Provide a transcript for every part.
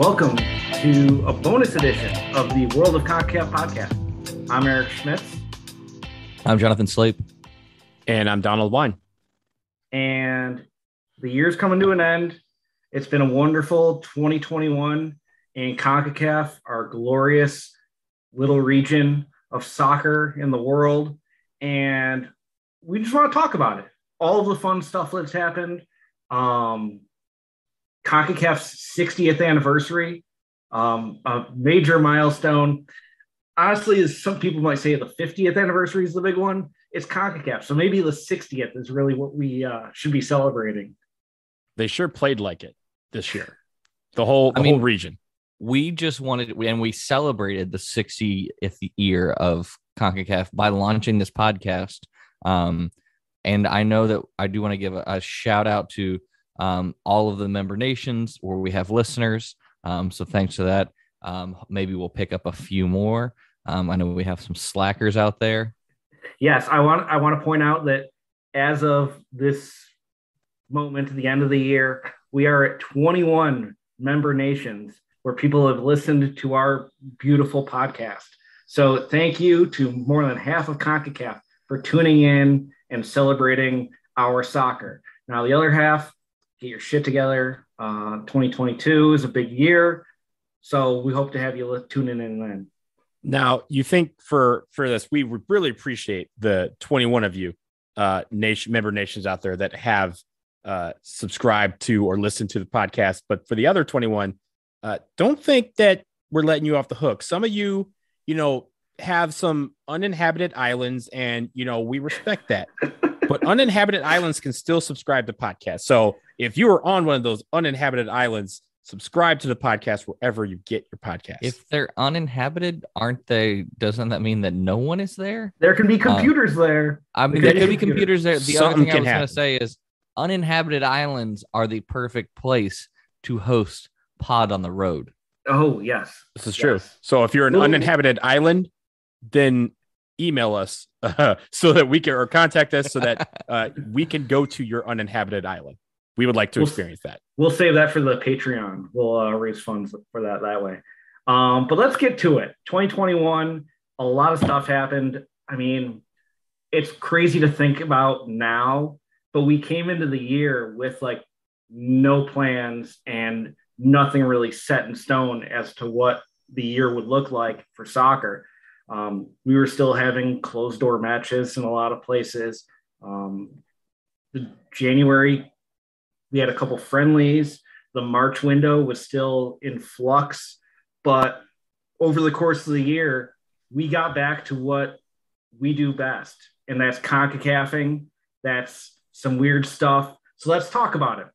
right, welcome to a bonus edition of the World of CONCACAF podcast. I'm Eric Schmitz. I'm Jonathan Sleep. And I'm Donald Wine. And the year's coming to an end. It's been a wonderful 2021 in CONCACAF, our glorious little region of soccer in the world. And we just want to talk about it. All of the fun stuff that's happened. Um, CONCACAF's 60th anniversary, um, a major milestone. Honestly, as some people might say, the 50th anniversary is the big one. It's CONCACAF, so maybe the 60th is really what we uh, should be celebrating. They sure played like it this year. The whole, the I mean, whole region. We just wanted, and we celebrated the 60th year of CONCACAF by launching this podcast. Um, and I know that I do want to give a, a shout out to um, all of the member nations where we have listeners. Um, so thanks to that. Um, maybe we'll pick up a few more. Um, I know we have some slackers out there. Yes, I want I want to point out that as of this moment the end of the year, we are at 21 member nations where people have listened to our beautiful podcast. So thank you to more than half of CONCACAF for tuning in and celebrating our soccer. Now the other half, get your shit together. Uh, 2022 is a big year, so we hope to have you tune in and then. Now, you think for for this, we would really appreciate the 21 of you uh nation member nations out there that have uh subscribed to or listened to the podcast. But for the other 21, uh don't think that we're letting you off the hook. Some of you, you know, have some uninhabited islands, and you know, we respect that. but uninhabited islands can still subscribe to podcasts. So if you are on one of those uninhabited islands, subscribe to the podcast wherever you get your podcast. If they're uninhabited, aren't they? Doesn't that mean that no one is there? There can be computers um, there. I mean, there could be computers there. The Something other thing I was going to say is uninhabited islands are the perfect place to host Pod on the Road. Oh, yes. This is yes. true. So if you're an uninhabited island, then email us uh, so that we can or contact us so that uh, we can go to your uninhabited island. We would like to we'll, experience that. We'll save that for the Patreon. We'll uh, raise funds for that that way. Um, but let's get to it. 2021, a lot of stuff happened. I mean, it's crazy to think about now, but we came into the year with like no plans and nothing really set in stone as to what the year would look like for soccer. Um, we were still having closed door matches in a lot of places. Um, the January, we had a couple friendlies. The March window was still in flux, but over the course of the year, we got back to what we do best, and that's CONCACAFing. That's some weird stuff. So let's talk about it.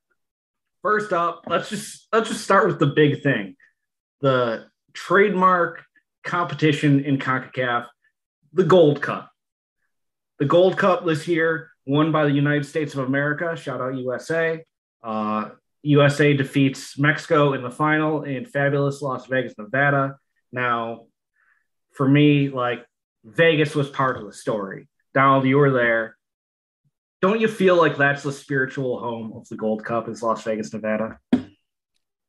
First up, let's just let's just start with the big thing. The trademark competition in CONCACAF, the Gold Cup. The Gold Cup this year, won by the United States of America. Shout out USA. Uh, USA defeats Mexico in the final in fabulous Las Vegas, Nevada. Now, for me, like Vegas was part of the story. Donald, you were there. Don't you feel like that's the spiritual home of the Gold Cup is Las Vegas, Nevada?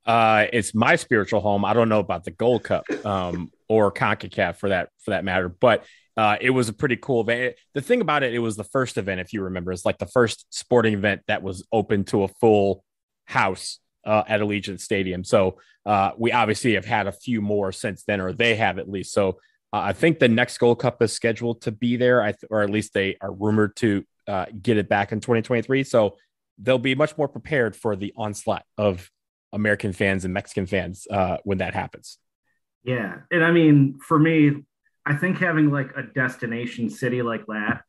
Uh, it's my spiritual home. I don't know about the Gold Cup um, or CONCACAF for that for that matter, but uh, it was a pretty cool event. The thing about it, it was the first event, if you remember, it's like the first sporting event that was open to a full house uh, at Allegiant Stadium. So uh, we obviously have had a few more since then, or they have at least. So uh, I think the next Gold Cup is scheduled to be there, th- or at least they are rumored to uh, get it back in 2023. So they'll be much more prepared for the onslaught of American fans and Mexican fans uh, when that happens. Yeah. And I mean, for me, I think having like a destination city like that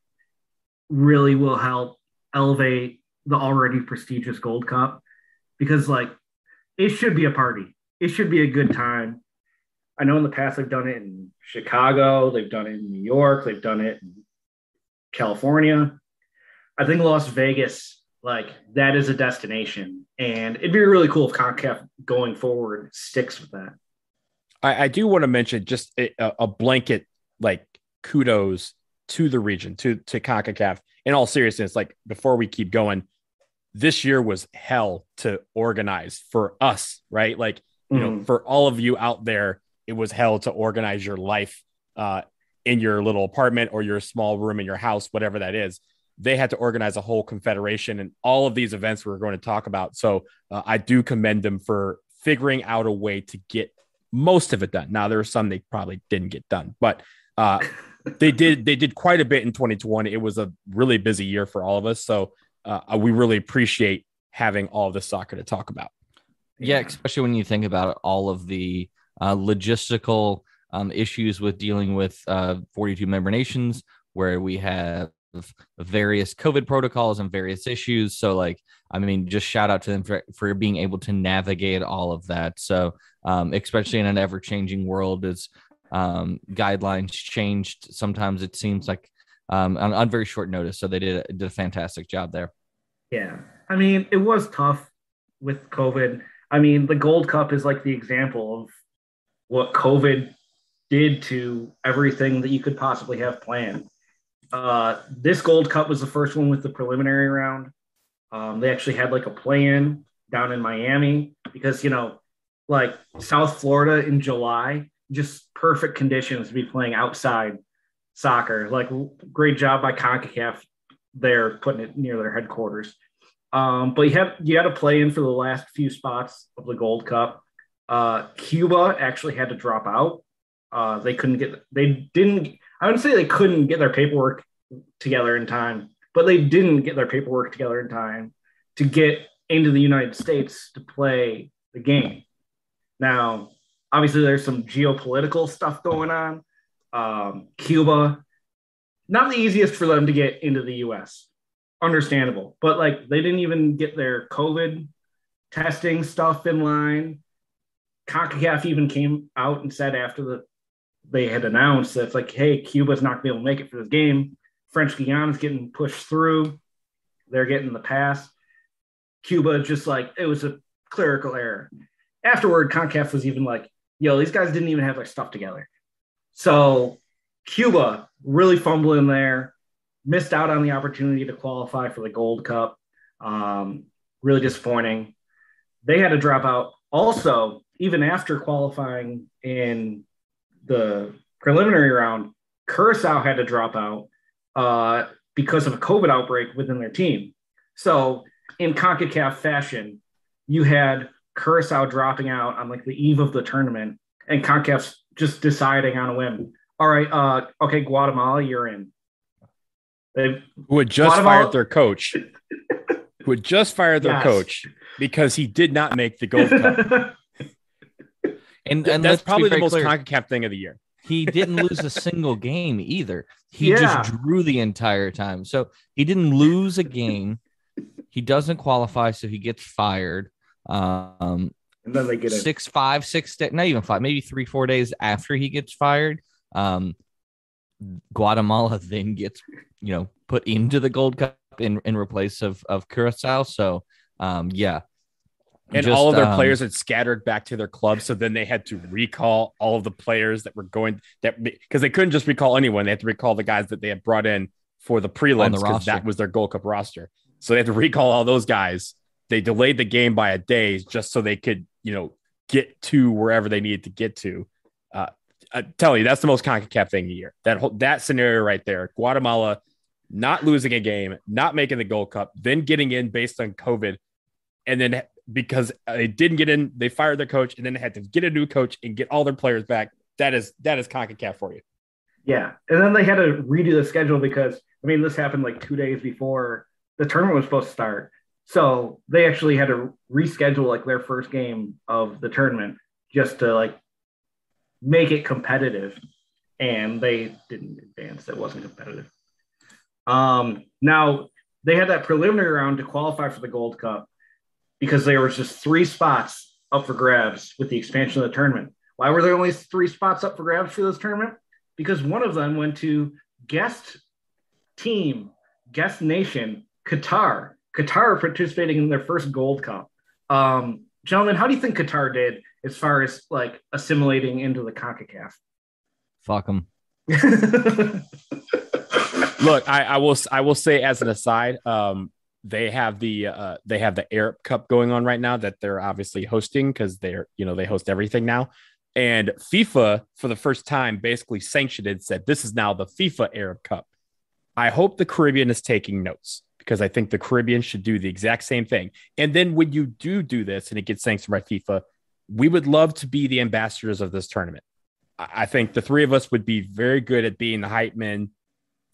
really will help elevate the already prestigious Gold Cup because, like, it should be a party. It should be a good time. I know in the past they've done it in Chicago, they've done it in New York, they've done it in California. I think Las Vegas, like, that is a destination. And it'd be really cool if CONCACAF going forward sticks with that. I, I do want to mention just a, a, blanket like kudos to the region, to to CONCACAF. In all seriousness, like before we keep going, this year was hell to organize for us, right? Like you know, for all of you out there, it was hell to organize your life uh, in your little apartment or your small room in your house, whatever that is. They had to organize a whole confederation and all of these events we are going to talk about. So uh, I do commend them for figuring out a way to get most of it done. Now there are some they probably didn't get done, but uh, they did they did quite a bit in 2020. It was a really busy year for all of us, so uh, we really appreciate having all of this soccer to talk about. Yeah, especially when you think about all of the uh, logistical um, issues with dealing with uh, 42 member nations, where we have various COVID protocols and various issues. So, like, I mean, just shout out to them for, for being able to navigate all of that. So, um, especially in an ever changing world, as um, guidelines changed, sometimes it seems like um, on, on very short notice. So, they did, did a fantastic job there. Yeah. I mean, it was tough with COVID. I mean, the Gold Cup is like the example of what COVID did to everything that you could possibly have planned. Uh, this Gold Cup was the first one with the preliminary round. Um, they actually had like a play-in down in Miami because you know, like South Florida in July, just perfect conditions to be playing outside soccer. Like great job by Concacaf there putting it near their headquarters. Um, but you have you had to play in for the last few spots of the Gold Cup. Uh, Cuba actually had to drop out. Uh, they couldn't get they didn't I wouldn't say they couldn't get their paperwork together in time, but they didn't get their paperwork together in time to get into the United States to play the game. Now, obviously, there's some geopolitical stuff going on. Um, Cuba, not the easiest for them to get into the US. Understandable. But like they didn't even get their COVID testing stuff in line. CONCACAF even came out and said after the they had announced that it's like, hey, Cuba's not to be able to make it for this game. French Guiana's getting pushed through. They're getting the pass. Cuba just like it was a clerical error. Afterward, CONCACAF was even like, yo, these guys didn't even have their stuff together. So Cuba really fumbling there, missed out on the opportunity to qualify for the Gold Cup. Um, really disappointing. They had to drop out. Also, even after qualifying in the preliminary round, Curacao had to drop out uh, because of a COVID outbreak within their team. So, in CONCACAF fashion, you had Curacao dropping out on like the eve of the tournament, and CONCACAF just deciding on a whim. All right, uh, okay, Guatemala, you're in. They've, who had just Guatemala- fired their coach, who had just fired their yes. coach because he did not make the Gold Cup. And, and that's probably the most clear. CONCACAF thing of the year. He didn't lose a single game either. He yeah. just drew the entire time. So he didn't lose a game. He doesn't qualify, so he gets fired. Um, and then they get six, five, six, not even five, maybe three, four days after he gets fired. Um, Guatemala then gets, you know, put into the Gold Cup in, in replace of of Curacao. So, um, yeah, and Just, all of their um, players had scattered back to their clubs. So then they had to recall all of the players that were going that because they couldn't just recall anyone. They had to recall the guys that they had brought in for the prelims because that was their Gold Cup roster. So they had to recall all those guys. They delayed the game by a day just so they could, you know, get to wherever they needed to get to. Uh, I tell you, that's the most CONCACAF thing of the year. That whole, that scenario right there, Guatemala not losing a game, not making the Gold Cup, then getting in based on COVID, and then because they didn't get in. They fired their coach, and then they had to get a new coach and get all their players back. That is that is Concacaf for you. Yeah, and then they had to redo the schedule because I mean this happened like two days before the tournament was supposed to start. So they actually had to reschedule like their first game of the tournament just to like make it competitive, and they didn't advance. It wasn't competitive. Um, now they had that preliminary round to qualify for the Gold Cup, because there was just three spots up for grabs with the expansion of the tournament. Why were there only three spots up for grabs for this tournament? Because one of them went to guest team, guest nation, Qatar. Qatar participating in their first Gold Cup. Um, gentlemen, how do you think Qatar did as far as like assimilating into the CONCACAF? Fuck them. Look, I, I, will I will say as an aside, um, they have the uh, they have the Arab Cup going on right now that they're obviously hosting because they're you know they host everything now. And FIFA, for the first time, basically sanctioned it, said this is now the FIFA Arab Cup. I hope the Caribbean is taking notes because I think the Caribbean should do the exact same thing. And then when you do do this and it gets sanctioned by FIFA, we would love to be the ambassadors of this tournament. I think the three of us would be very good at being the hype men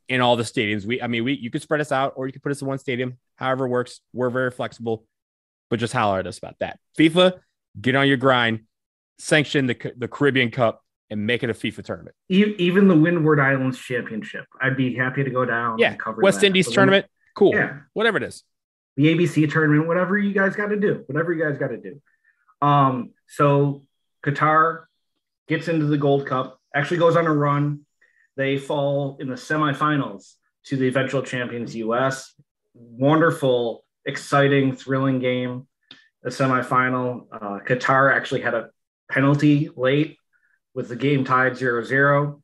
in all the stadiums. We, I mean, we you could spread us out or you could put us in one stadium, however works. We're very flexible, but just holler at us about that. FIFA, get on your grind, sanction the the Caribbean Cup and make it a FIFA tournament. Even the Windward Islands Championship, I'd be happy to go down. Yeah, West that. Indies tournament, cool. Yeah, whatever it is. The ABC tournament, whatever you guys got to do, whatever you guys got to do. Um, so Qatar gets into the Gold Cup, actually goes on a run. They fall in the semifinals to the eventual champions US. Wonderful, exciting, thrilling game. The semifinal. Uh, Qatar actually had a penalty late with the game tied 0 0.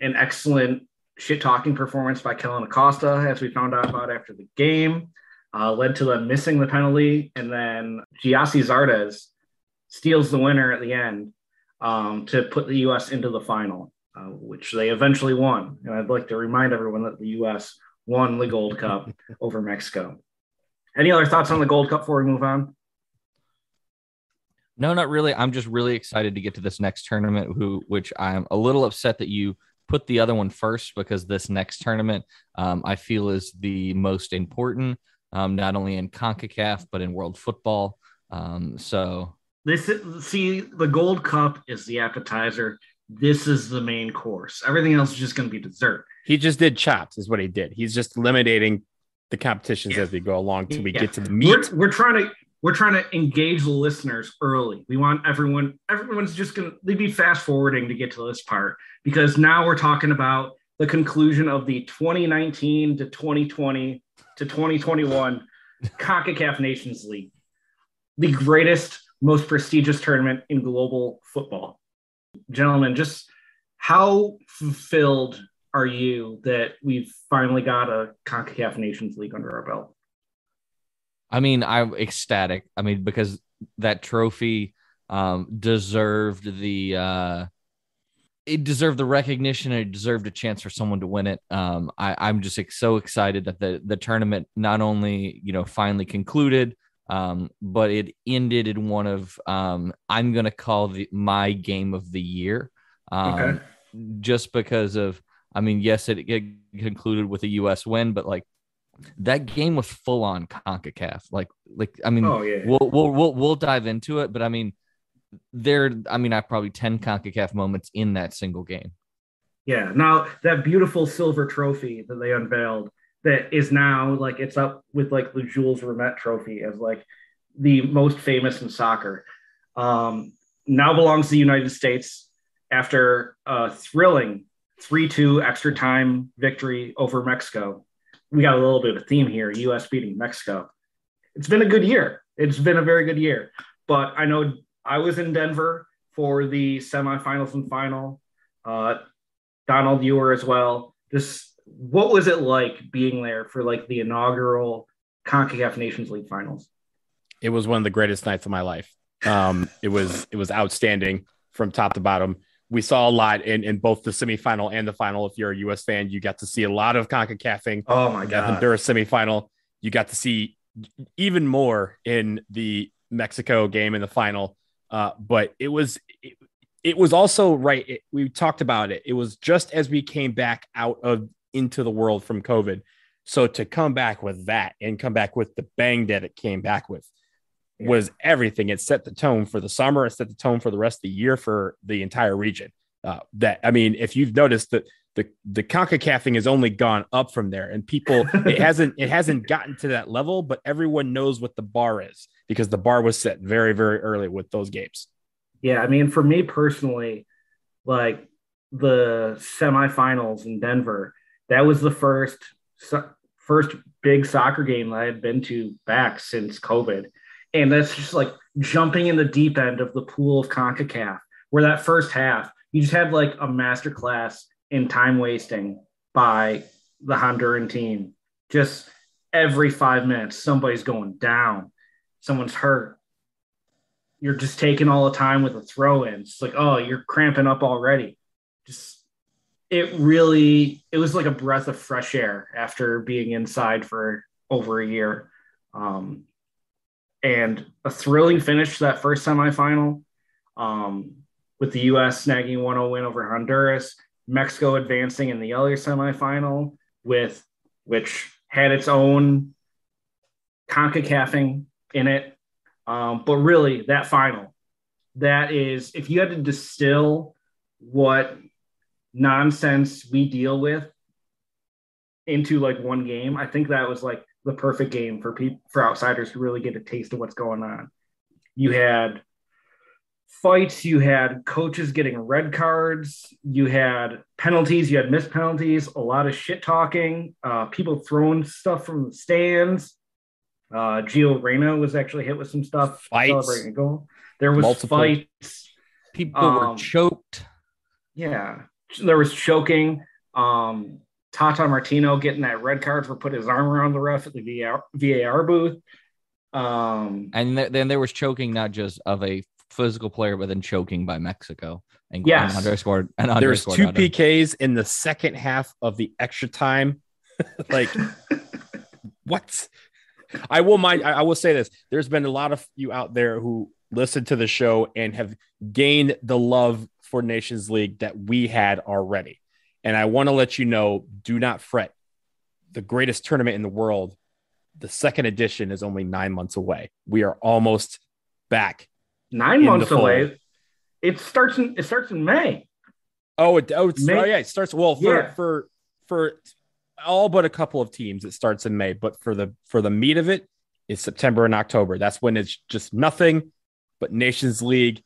An excellent shit talking performance by Kellyn Acosta, as we found out about after the game, uh, led to them missing the penalty. And then Gyasi Zardes steals the winner at the end um, to put the U.S. into the final, uh, which they eventually won. And I'd like to remind everyone that the U.S. won the Gold Cup over Mexico. Any other thoughts on the Gold Cup before we move on? No, not really. I'm just really excited to get to this next tournament, who which I'm a little upset that you put the other one first because this next tournament um, I feel is the most important, um, not only in CONCACAF but in world football. Um, so this see the Gold Cup is the appetizer. This is the main course. Everything else is just going to be dessert. He just did chops, is what he did. He's just eliminating the competitions yeah. as we go along till we yeah. get to the meat. We're, we're trying to we're trying to engage the listeners early. We want everyone, everyone's just going to, be fast forwarding to get to this part because now we're talking about the conclusion of the 2019 to 2020 to 2021 CONCACAF Nations League, the greatest, most prestigious tournament in global football. Gentlemen, just how fulfilled are you that we've finally got a CONCACAF Nations League under our belt? I mean, I'm ecstatic. I mean, because that trophy um, deserved the uh, it deserved the recognition it deserved a chance for someone to win it. Um, I, am just so excited that the the tournament not only you know finally concluded, um, but it ended in one of um, I'm gonna call the my game of the year. Um, okay. Just because of, I mean, yes, it, it concluded with a U.S. win, but like that game was full on CONCACAF. Like, like I mean, oh, yeah. we'll, we'll we'll we'll dive into it, but I mean, there, I mean, I probably ten CONCACAF moments in that single game. Yeah. Now that beautiful silver trophy that they unveiled, that is now like it's up with like the Jules Rimet Trophy as like the most famous in soccer. Um, now belongs to the United States after a thrilling 3 2 extra time victory over Mexico we got a little bit of a theme here US beating Mexico. It's been a good year. It's been a very good year. But I know I was in Denver for the semifinals and final. Uh, Donald, you were as well. Just what was it like being there for like the inaugural CONCACAF Nations League finals? It was one of the greatest nights of my life. Um, it was it was outstanding from top to bottom we saw a lot in, in both the semifinal and the final. If you're a US fan, you got to see a lot of CONCACAFing. Oh my God. Honduras semifinal. You got to see even more in the Mexico game in the final. Uh, but it was, it, it was also right. It, we talked about it. It was just as we came back out of into the world from COVID. So to come back with that and come back with the bang that it came back with was everything. It set the tone for the summer. It set the tone for the rest of the year for the entire region. Uh, that I mean, if you've noticed that the the Concacaf thing has only gone up from there, and people it hasn't it hasn't gotten to that level, but everyone knows what the bar is because the bar was set very very early with those games. Yeah, I mean, for me personally, like the semifinals in Denver, that was the first first big soccer game I had been to back since COVID and that's just like jumping in the deep end of the pool of CONCACAF, where that first half, you just had like a masterclass in time wasting by the Honduran team. Just every five minutes somebody's going down, someone's hurt. You're just taking all the time with the throw ins. It's like, oh, you're cramping up already. Just it really it was like a breath of fresh air after being inside for over a year. Um, and a thrilling finish to that first semifinal um, with the U.S. snagging 1 0 win over Honduras, Mexico advancing in the other semifinal with which had its own CONCACAFing in it. Um, but really, that final, that is, if you had to distill what nonsense we deal with into like one game, I think that was like the perfect game for people for outsiders to really get a taste of what's going on. You had fights, you had coaches getting red cards, you had penalties, you had missed penalties, a lot of shit talking, uh, people throwing stuff from the stands. Uh, Gio Reyna was actually hit with some stuff fights. celebrating a goal. There was Multiple. fights. People were Um, choked. Yeah, there was choking. Um, Tata Martino getting that red card for putting his arm around the ref at the VAR, VAR booth. Um, And th- then there was choking, not just of a physical player, but then choking by Mexico. And, Yes. and Andre scored. And Andre There's scored two out of- PKs in the second half of the extra time. like what? I will mind. I I will say this. There's been a lot of you out there who listen to the show and have gained the love for Nations League that we had already. And I want to let you know: do not fret. The greatest tournament in the world, the second edition, is only nine months away. We are almost back. nine months away. It starts in it starts in May. Oh, it, oh, May- oh, yeah, it starts well for Yeah. for for all but a couple of teams. It starts in May, but for the for the meat of it, it's September and October. That's when it's just nothing but Nations League,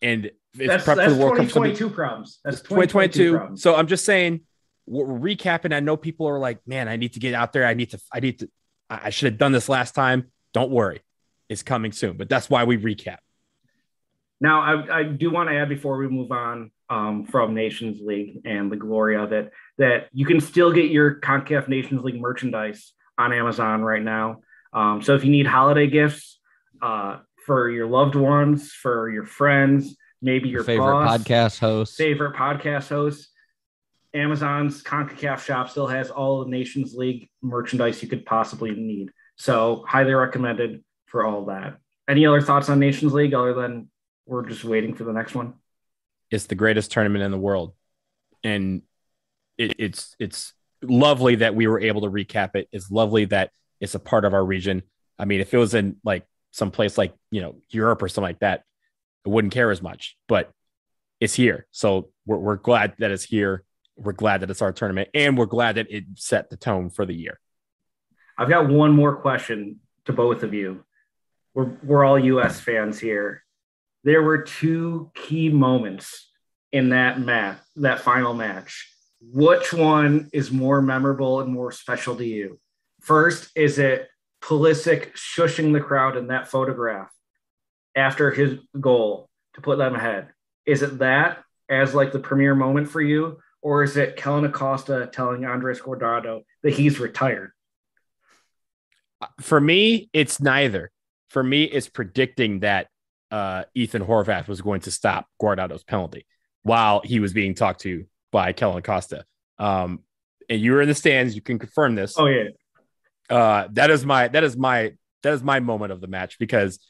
and That's, prep that's for the World Cup. 2022 problems. That's it's 2022. 2022 problems. So I'm just saying, we're recapping. I know people are like, man, I need to get out there. I need to. I need to. I I should have done this last time. Don't worry, it's coming soon. But that's why we recap. Now, I, I do want to add before we move on um, from Nations League and the glory of it that you can still get your CONCACAF Nations League merchandise on Amazon right now. Um, so if you need holiday gifts uh, for your loved ones, for your friends, maybe your favorite boss, podcast host. favorite podcast host, Amazon's CONCACAF shop still has all the Nations League merchandise you could possibly need. So highly recommended for all that. Any other thoughts on Nations League other than we're just waiting for the next one? it's the greatest tournament in the world and it, it's it's lovely that we were able to recap it it's lovely that it's a part of our region i mean if it was in like some place like you know europe or something like that i wouldn't care as much but it's here so we're, we're glad that it's here we're glad that it's our tournament and we're glad that it set the tone for the year I've got one more question to both of you. We're, we're all US fans here. There were two key moments in that match, that final match. Which one is more memorable and more special to you? First, is it Pulisic shushing the crowd in that photograph after his goal to put them ahead? Is it that as like the premier moment for you? Or is it Kellyn Acosta telling Andres Guardado that he's retired? for me, it's neither. For me, it's predicting that uh, Ethan Horvath was going to stop Guardado's penalty while he was being talked to by Kellyn Acosta. Um, and you were in the stands. You can confirm this. Oh yeah, Uh, that is my that is my that is my moment of the match because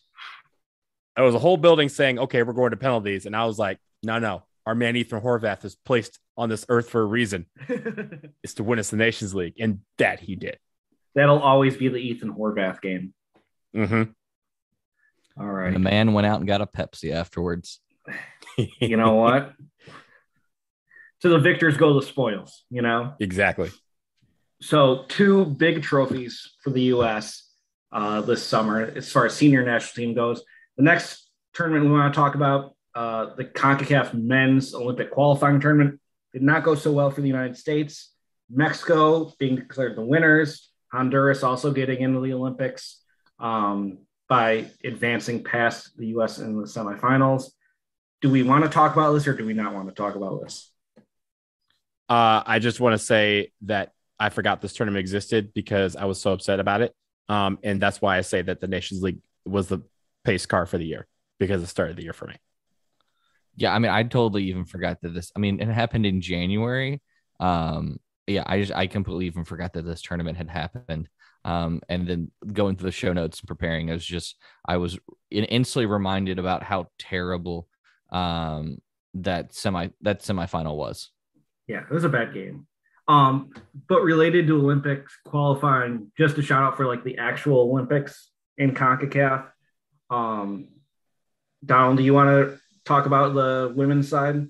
there was a whole building saying, "Okay, we're going to penalties," and I was like, "No, no, our man Ethan Horvath is placed on this earth for a reason. It's to win us the Nations League, and that he did." that'll always be the Ethan Horvath game. hmm All And the man went out and got a Pepsi afterwards. you know what? to the victors go the spoils. You know, exactly. so two big trophies for the U.S. Uh, this summer as far as senior national team goes. The next tournament we want to talk about, uh, the CONCACAF Men's Olympic Qualifying Tournament, did not go so well for the United States. Mexico being declared the winners. Honduras also getting into the Olympics um, by advancing past the U.S. in the semifinals. Do we want to talk about this or do we not want to talk about this? Uh, I just want to say that I forgot this tournament existed because I was so upset about it. Um, and that's why I say that the Nations League was the pace car for the year because it started the year for me. Yeah, I mean, I totally even forgot that this. I mean, it happened in January. Um, yeah, I just I completely even forgot that this tournament had happened. Um, and then going through the show notes and preparing, I was just I was instantly reminded about how terrible um that semi that semifinal was. Yeah, it was a bad game. Um, but related to Olympics qualifying, just a shout out for like the actual Olympics in CONCACAF. Um, Donald, do you want to talk about the women's side?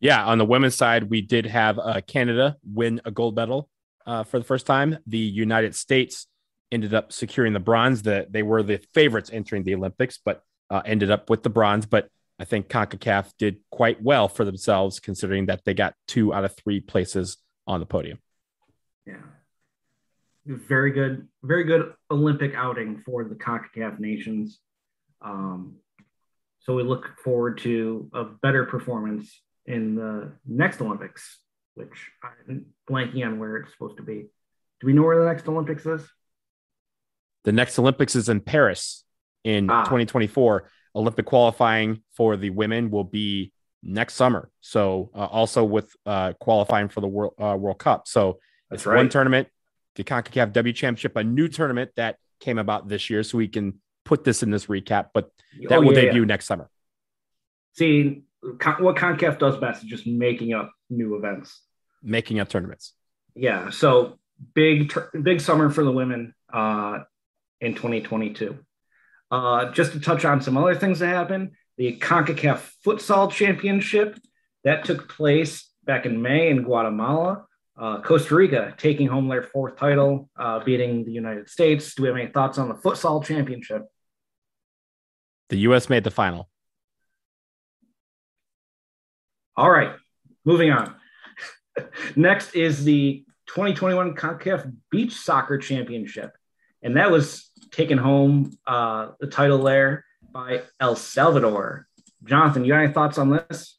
Yeah, on the women's side, we did have uh, Canada win a gold medal uh, for the first time. The United States ended up securing the bronze. That they were the favorites entering the Olympics, but uh, ended up with the bronze. But I think CONCACAF did quite well for themselves, considering that they got two out of three places on the podium. Yeah. Very good, very good Olympic outing for the CONCACAF nations. Um, so we look forward to a better performance in the next Olympics, which I'm blanking on where it's supposed to be. Do we know where the next Olympics is? The next Olympics is in Paris in ah. 2024. Olympic qualifying for the women will be next summer. So uh, also with uh, qualifying for the World uh, World Cup. So That's it's right. one tournament, the CONCACAF W Championship, a new tournament that came about this year. So we can put this in this recap, but that oh, will yeah, debut yeah. next summer. See, what CONCACAF does best is just making up new events, making up tournaments. Yeah. So big, big summer for the women uh, in 2022. Uh, just to touch on some other things that happened, the CONCACAF Futsal Championship that took place back in May in Guatemala. Uh, Costa Rica taking home their fourth title, uh, beating the United States. Do we have any thoughts on the Futsal Championship? The U.S. made the final. All right, moving on. Next is the 2021 CONCACAF Beach Soccer Championship, and that was taken home uh, the title there by El Salvador. Jonathan, you got any thoughts on this?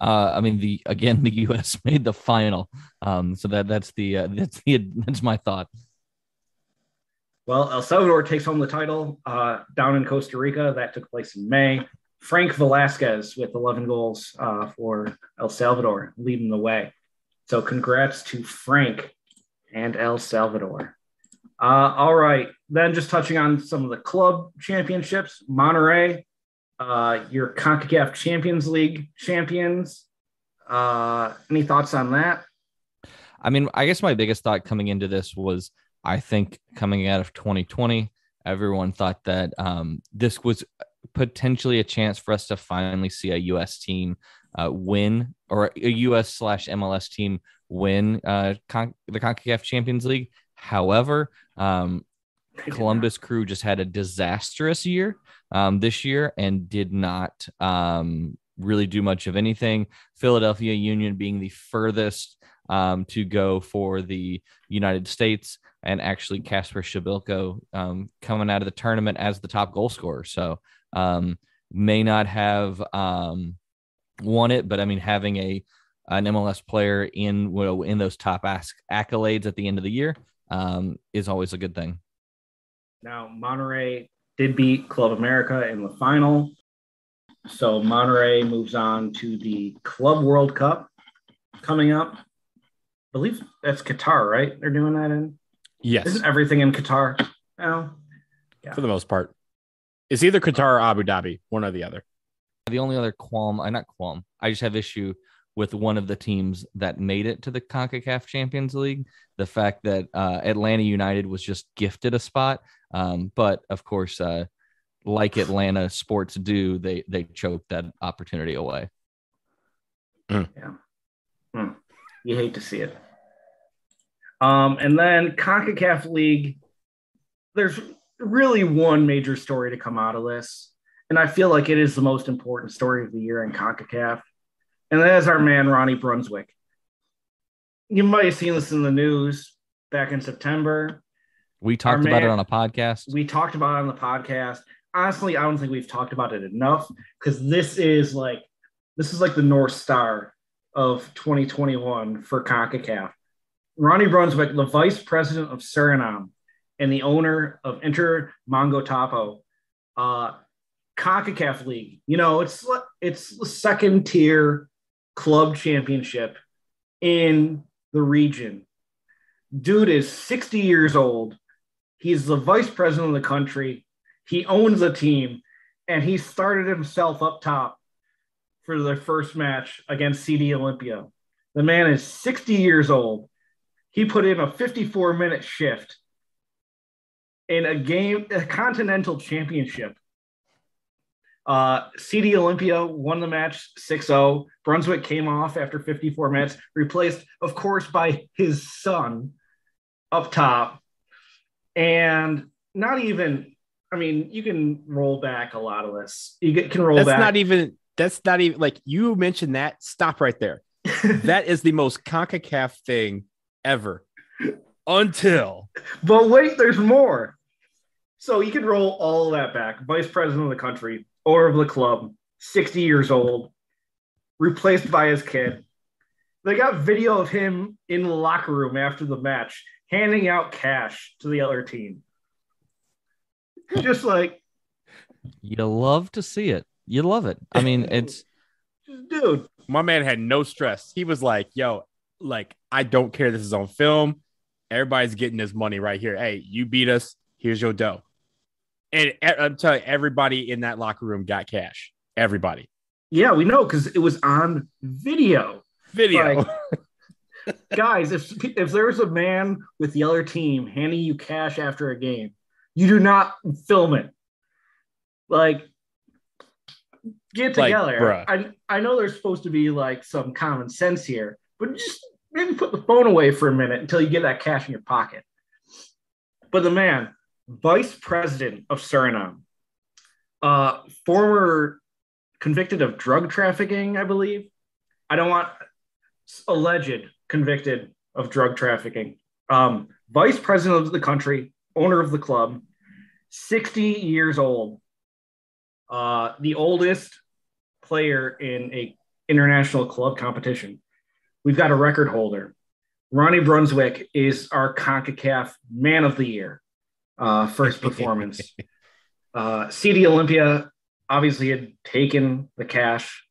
Uh, I mean, the again, the U.S. made the final, um, so that that's the uh, that's the that's my thought. Well, El Salvador takes home the title uh, down in Costa Rica. That took place in May. Frank Velasquez with 11 goals uh, for El Salvador, leading the way. So, congrats to Frank and El Salvador. Uh, all right. Then just touching on some of the club championships, Monterrey, uh, your CONCACAF Champions League champions. Uh, any thoughts on that? I mean, I guess my biggest thought coming into this was I think coming out of 2020, everyone thought that um, this was potentially a chance for us to finally see a U.S. team uh, win or a U.S. slash MLS team win uh, Con- the CONCACAF Champions League. However, um, Columbus Crew just had a disastrous year um, this year and did not um, really do much of anything. Philadelphia Union being the furthest um, to go for the United States, and actually Kacper Przybyłko um, coming out of the tournament as the top goal scorer. So um, may not have um, won it, but I mean having a an MLS player in in those top accolades at the end of the year is always a good thing. Now, Monterrey did beat Club America in the final. So Monterrey moves on to the Club World Cup coming up. I believe that's Qatar, right? They're doing that in. Yes. Isn't everything in Qatar now? Yeah. For the most part. It's either Qatar or Abu Dhabi, one or the other. The only other qualm, I not qualm, I just have issue with one of the teams that made it to the CONCACAF Champions League. The fact that uh, Atlanta United was just gifted a spot, um, but of course, uh, like Atlanta sports do, they they choked that opportunity away. Mm. Yeah, mm. you hate to see it. Um, and then CONCACAF League, there's really one major story to come out of this, and I feel like it is the most important story of the year in CONCACAF and that is our man Ronnie Brunswijk. You might have seen this in the news back in September. We talked man, about it on a podcast. We talked about it on the podcast. Honestly, I don't think we've talked about it enough because this is like this is like the North Star of 2021 for CONCACAF. Ronnie Brunswijk, the vice president of Suriname and the owner of Inter Moengotapoe, uh, CONCACAF League. You know, it's it's the second tier club championship in the region. Dude is 60 years old. He's the vice president of the country. He owns a team, and he started himself up top for their first match against CD Olimpia. The man is 60 years old. He put in a 54 minute shift in a game, a continental championship. Uh, CD Olimpia won the match 6 0. Brunswijk came off after 54 minutes, replaced, of course, by his son up top. And not even, I mean, you can roll back a lot of this. You can roll that's back. not even, that's not even like you mentioned that. Stop right there. that is the most CONCACAF thing ever until. But wait, there's more. So you can roll all that back. Vice president of the country, owner of the club, 60 years old, replaced by his kid. They got video of him in the locker room after the match, handing out cash to the other team. Just like you love to see it. You love it. I mean, it's dude. My man had no stress. He was like, "Yo, like I don't care. This is on film. Everybody's getting this money right here. Hey, you beat us. Here's your dough." And I'm telling you, everybody in that locker room got cash. Everybody. Yeah, we know because it was on video. Video. Like, guys, if if there's a man with the other team handing you cash after a game, you do not film it. Like, get together. Like, I I know there's supposed to be like some common sense here, but just maybe put the phone away for a minute until you get that cash in your pocket. But the man, vice president of Suriname, uh, former convicted of drug trafficking, I believe. I don't want alleged convicted of drug trafficking. Um, vice president of the country, owner of the club, 60 years old, uh, the oldest player in a international club competition. We've got a record holder. Ronnie Brunswijk is our CONCACAF Man of the Year uh, first performance. uh, CD Olimpia obviously had taken the cash.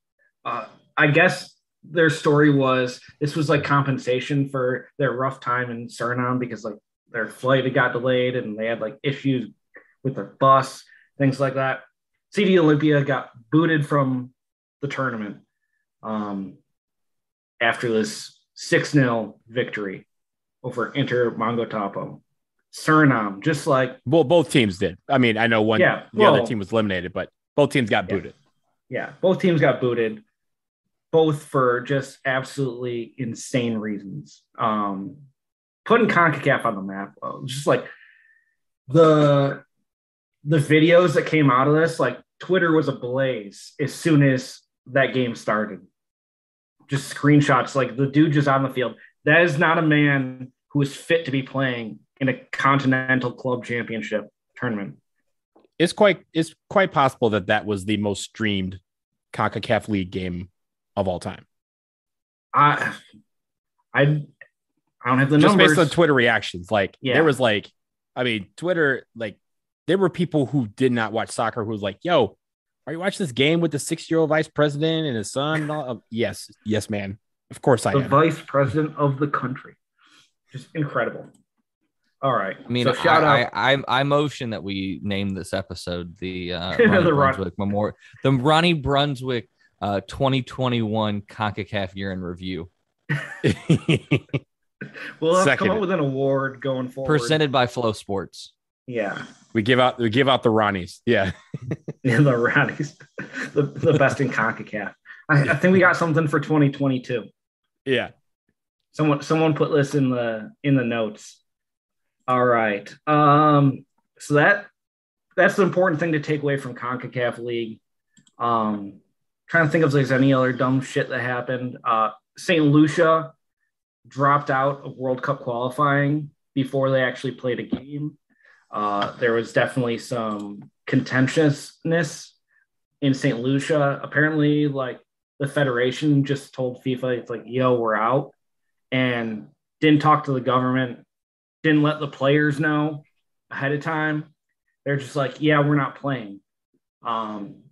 Uh, I guess their story was this was like compensation for their rough time in Suriname because like their flight had got delayed and they had like issues with their bus, things like that. CD Olimpia got booted from the tournament um, after this 6 0 victory over Inter Moengotapoe. Suriname, just like well, both teams did. I mean, I know one, yeah, the well, other team was eliminated, but both teams got booted. Yeah. yeah, both teams got booted, both for just absolutely insane reasons. Um, putting Concacaf on the map, well, just like the the videos that came out of this, like Twitter was ablaze as soon as that game started. Just screenshots, like the dude just on the field. That is not a man who is fit to be playing in a continental club championship tournament. It's quite it's quite possible that that was the most streamed CONCACAF League game of all time. I I I don't have the just numbers. based on Twitter reactions. Like yeah. there was like, I mean, Twitter like there were people who did not watch soccer who was like, "Yo, are you watching this game with the six-year-old vice president and his son?" And um, yes, yes, man. Of course I the am. vice president of the country. Just incredible. All right. I mean, so shout I, out. I, I, I motion that we name this episode the uh, Ronnie the Brunswijk Ron- Memorial, the Ronnie Brunswijk uh, 2021 Concacaf Year in Review. Well, we'll have come up with an award going forward. Presented by Flow Sports. Yeah. We give out we give out the Ronnies. Yeah. yeah, the Ronnies. The, the best in CONCACAF. I, I think we got something for 2022. Yeah. Someone someone put this in the in the notes. All right. Um, so that that's the important thing to take away from CONCACAF League. Um, trying to think if there's any other dumb shit that happened. Uh, St. Lucia dropped out of World Cup qualifying before they actually played a game. Uh, there was definitely some contentiousness in St. Lucia. Apparently, like the federation just told FIFA, it's like, yo, we're out. And didn't talk to the government, didn't let the players know ahead of time. They're just like, yeah, we're not playing. Um,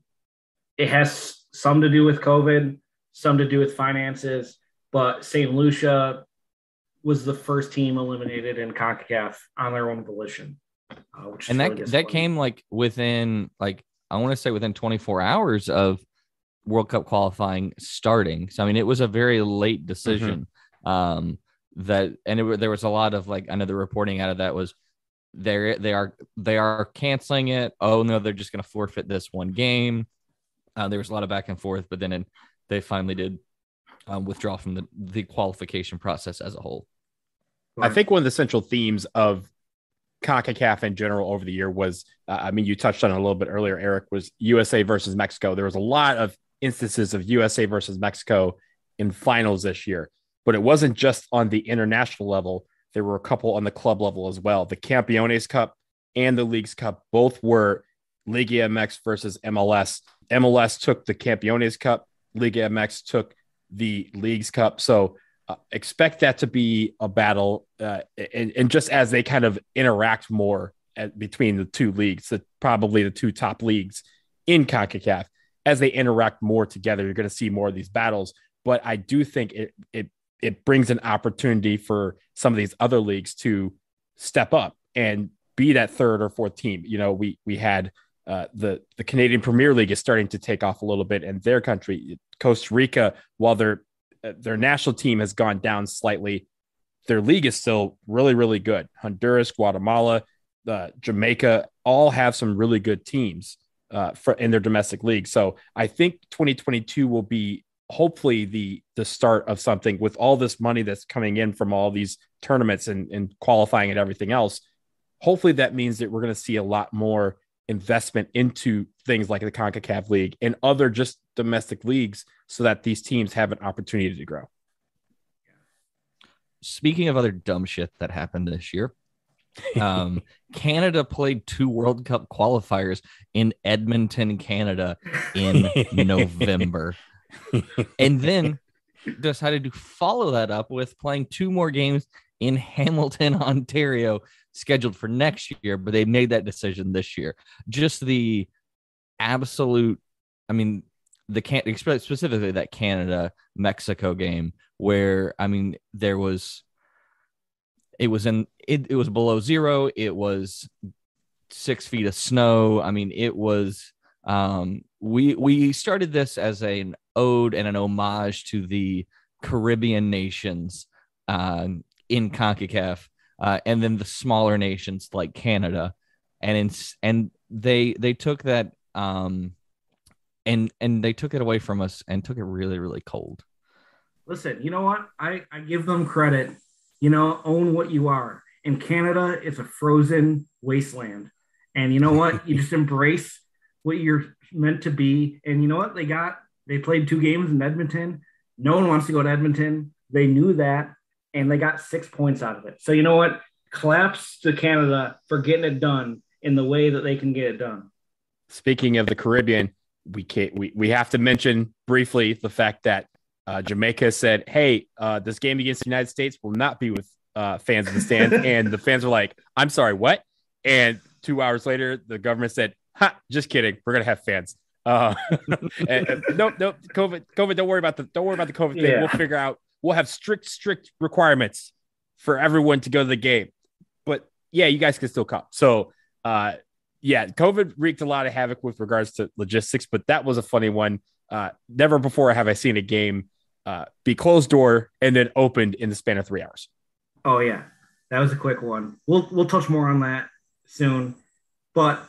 it has some to do with COVID, some to do with finances, but St. Lucia was the first team eliminated in CONCACAF on their own volition. Uh, and that really that came like within like I want to say within 24 hours of World Cup qualifying starting. So I mean, it was a very late decision. Mm-hmm. Um, that and it, there was a lot of like the reporting out of that was they they are they are canceling it. Oh no, they're just going to forfeit this one game. Uh, there was a lot of back and forth, but then they finally did um, withdraw from the the qualification process as a whole. I think one of the central themes of CONCACAF in general over the year was, uh, I mean, you touched on it a little bit earlier, Eric, was USA versus Mexico. There was a lot of instances of USA versus Mexico in finals this year, but it wasn't just on the international level. There were a couple on the club level as well. The Campeones Cup and the Leagues Cup both were Liga MX versus MLS. MLS took the Campeones Cup, Liga MX took the Leagues Cup. So uh, expect that to be a battle. Uh, and, and, just as they kind of interact more at, between the two leagues, the, probably the two top leagues in CONCACAF, as they interact more together, you're going to see more of these battles. But I do think it it it brings an opportunity for some of these other leagues to step up and be that third or fourth team. You know, we we had uh, the the Canadian Premier League is starting to take off a little bit in their country. Costa Rica, while their uh, their national team has gone down slightly, their league is still really really good. Honduras, Guatemala, uh, Jamaica all have some really good teams uh, for in their domestic league. So I think 2022 will be hopefully the the start of something with all this money that's coming in from all these tournaments and, and qualifying and everything else. Hopefully that means that we're going to see a lot more investment into things like the CONCACAF League and other just domestic leagues so that these teams have an opportunity to grow. Speaking of other dumb shit that happened this year, um, Canada played two World Cup qualifiers in Edmonton, Canada in November. and then decided to follow that up with playing two more games in Hamilton, Ontario, scheduled for next year, but they made that decision this year. Just the absolute, I mean, the can specifically that Canada Mexico game where I mean there was it was in it, it was below zero. It was six feet of snow. I mean, it was um we we started this as an ode and an homage to the Caribbean nations uh, in CONCACAF, uh, and then the smaller nations like Canada, and in, and they they took that um, and and they took it away from us and took it really really cold. Listen, you know what? I I give them credit you know, own what you are. In Canada, it's a frozen wasteland. And you know what? you just embrace what you're meant to be. And you know what? They got, they played two games in Edmonton. No one wants to go to Edmonton. They knew that. And they got six points out of it. So you know what? Claps to Canada for getting it done in the way that they can get it done. Speaking of the Caribbean, we can't we, we have to mention briefly the fact that uh, Jamaica said, "Hey, uh, this game against the United States will not be with uh, fans in the stands," and the fans were like, "I'm sorry, what?" And two hours later, the government said, "Ha, just kidding. We're gonna have fans." Uh, and, and, no, no, COVID, COVID. Don't worry about the don't worry about the COVID thing. Yeah. We'll figure out. We'll have strict, strict requirements for everyone to go to the game. But yeah, you guys can still come. So, uh, yeah, COVID wreaked a lot of havoc with regards to logistics, but that was a funny one. Uh, never before have I seen a game uh, be closed door and then opened in the span of three hours. Oh yeah, that was a quick one. We'll we'll touch more on that soon. But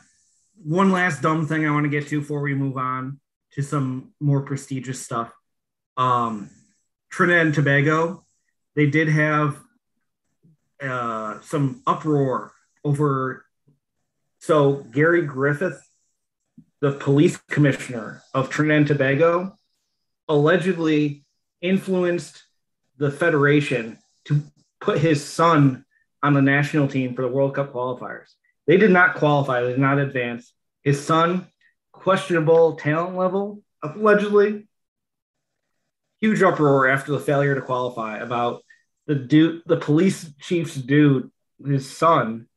one last dumb thing I want to get to before we move on to some more prestigious stuff. Um, Trinidad and Tobago, they did have uh, some uproar over. So Gary Griffith, the police commissioner of Trinidad and Tobago, allegedly influenced the federation to put his son on the national team for the World Cup qualifiers. They did not qualify, they did not advance. His son, questionable talent level, allegedly. Huge uproar after the failure to qualify about the dude, the police chief's dude, his son,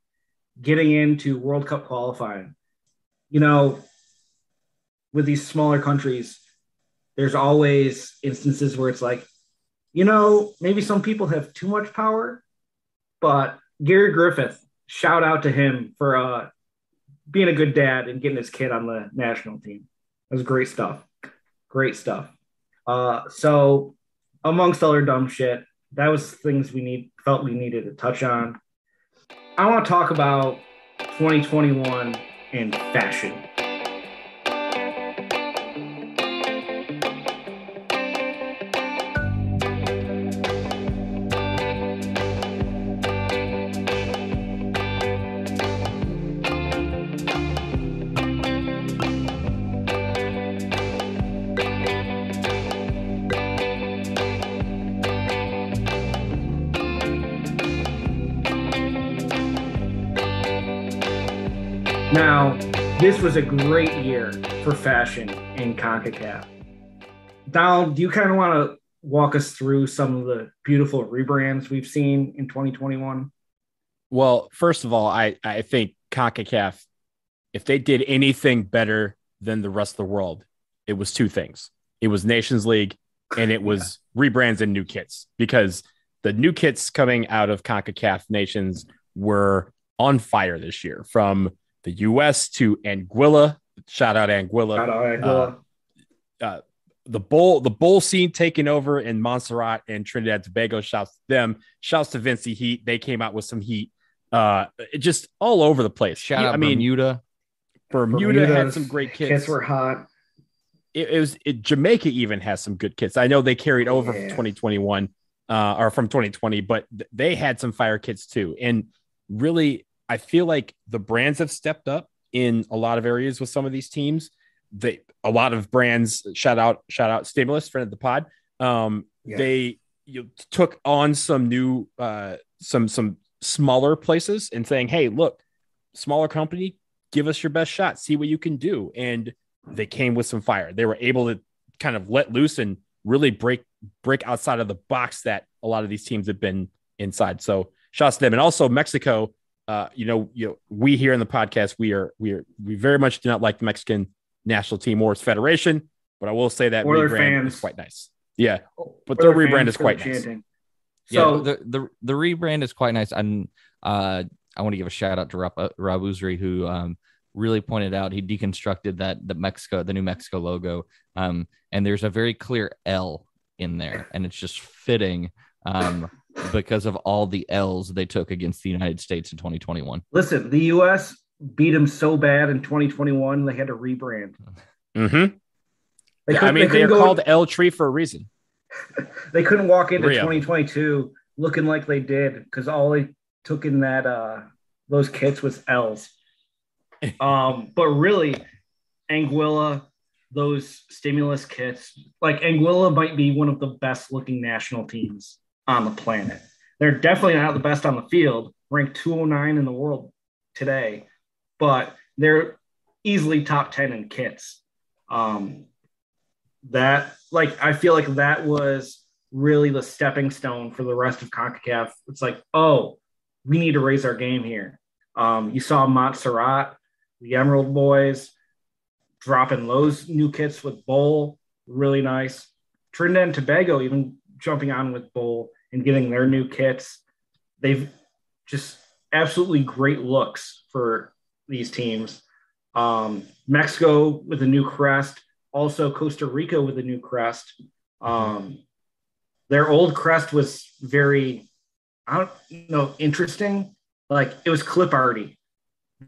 getting into World Cup qualifying. You know, with these smaller countries, there's always instances where it's like, you know, maybe some people have too much power, but Gary Griffith, shout out to him for uh, being a good dad and getting his kid on the national team. That was great stuff. Great stuff. Uh, so, amongst other dumb shit, that was things we need felt we needed to touch on. I want to talk about 2021 and fashion. Now, this was a great year for fashion in CONCACAF. Donald, do you kind of want to walk us through some of the beautiful rebrands we've seen in 2021? Well, first of all, I, I think CONCACAF, if they did anything better than the rest of the world, it was two things. It was Nations League and it was yeah. rebrands and new kits because the new kits coming out of CONCACAF nations were on fire this year from the U.S. to Anguilla. Shout out Anguilla. Shout out Anguilla. Uh, uh, the bowl, the bowl scene taking over in Montserrat and Trinidad Tobago. Shouts to them. Shouts to Vincy Heat. They came out with some heat. Uh, just all over the place. Shout out I mean, Bermuda. Bermuda had some great kits. Kits were hot. It, it was it, Jamaica even has some good kits. I know they carried over yeah. from 2021 uh, or from 2020, but th- they had some fire kits too. And really, I feel like the brands have stepped up in a lot of areas with some of these teams. They a lot of brands shout out shout out stimulus friend of the pod. Um, yeah. They you took on some new uh, some some smaller places and saying, hey, look, smaller company, give us your best shot, see what you can do, and they came with some fire. They were able to kind of let loose and really break break outside of the box that a lot of these teams have been inside. So shots to them, and also Mexico uh, you know, you know, we here in the podcast, we are we are we very much do not like the Mexican national team or its federation, but I will say that or rebrand fans. is quite nice. Yeah, but their rebrand is quite nice. So yeah, the, the the rebrand is quite nice, and uh, I want to give a shout out to Rob, uh, Rob Usry, who um, really pointed out he deconstructed that the Mexico, the new Mexico logo, um, and there's a very clear L in there, and it's just fitting. Um, because of all the L's they took against the United States in 2021. Listen, the U.S. beat them so bad in 2021 they had to rebrand. Mm-hmm. Yeah, I mean, they are called El Tri for a reason. they couldn't walk into 2022 looking like they did because all they took in that uh those kits was L's. um, but really, Anguilla, those stimulus kits, like Anguilla might be one of the best looking national teams on the planet. They're definitely not the best on the field, ranked 209 in the world today, but they're easily top 10 in kits. Um, that, like, I feel like that was really the stepping stone for the rest of CONCACAF. It's like, oh, we need to raise our game here. Um, you saw Montserrat, the Emerald Boys, dropping those new kits with Bowl, really nice. Trinidad and Tobago even jumping on with Bowl and getting their new kits. They've just absolutely great looks for these teams. Um, Mexico with a new crest, also Costa Rica with a new crest. Um, their old crest was very, I don't know, interesting. Like it was clip arty.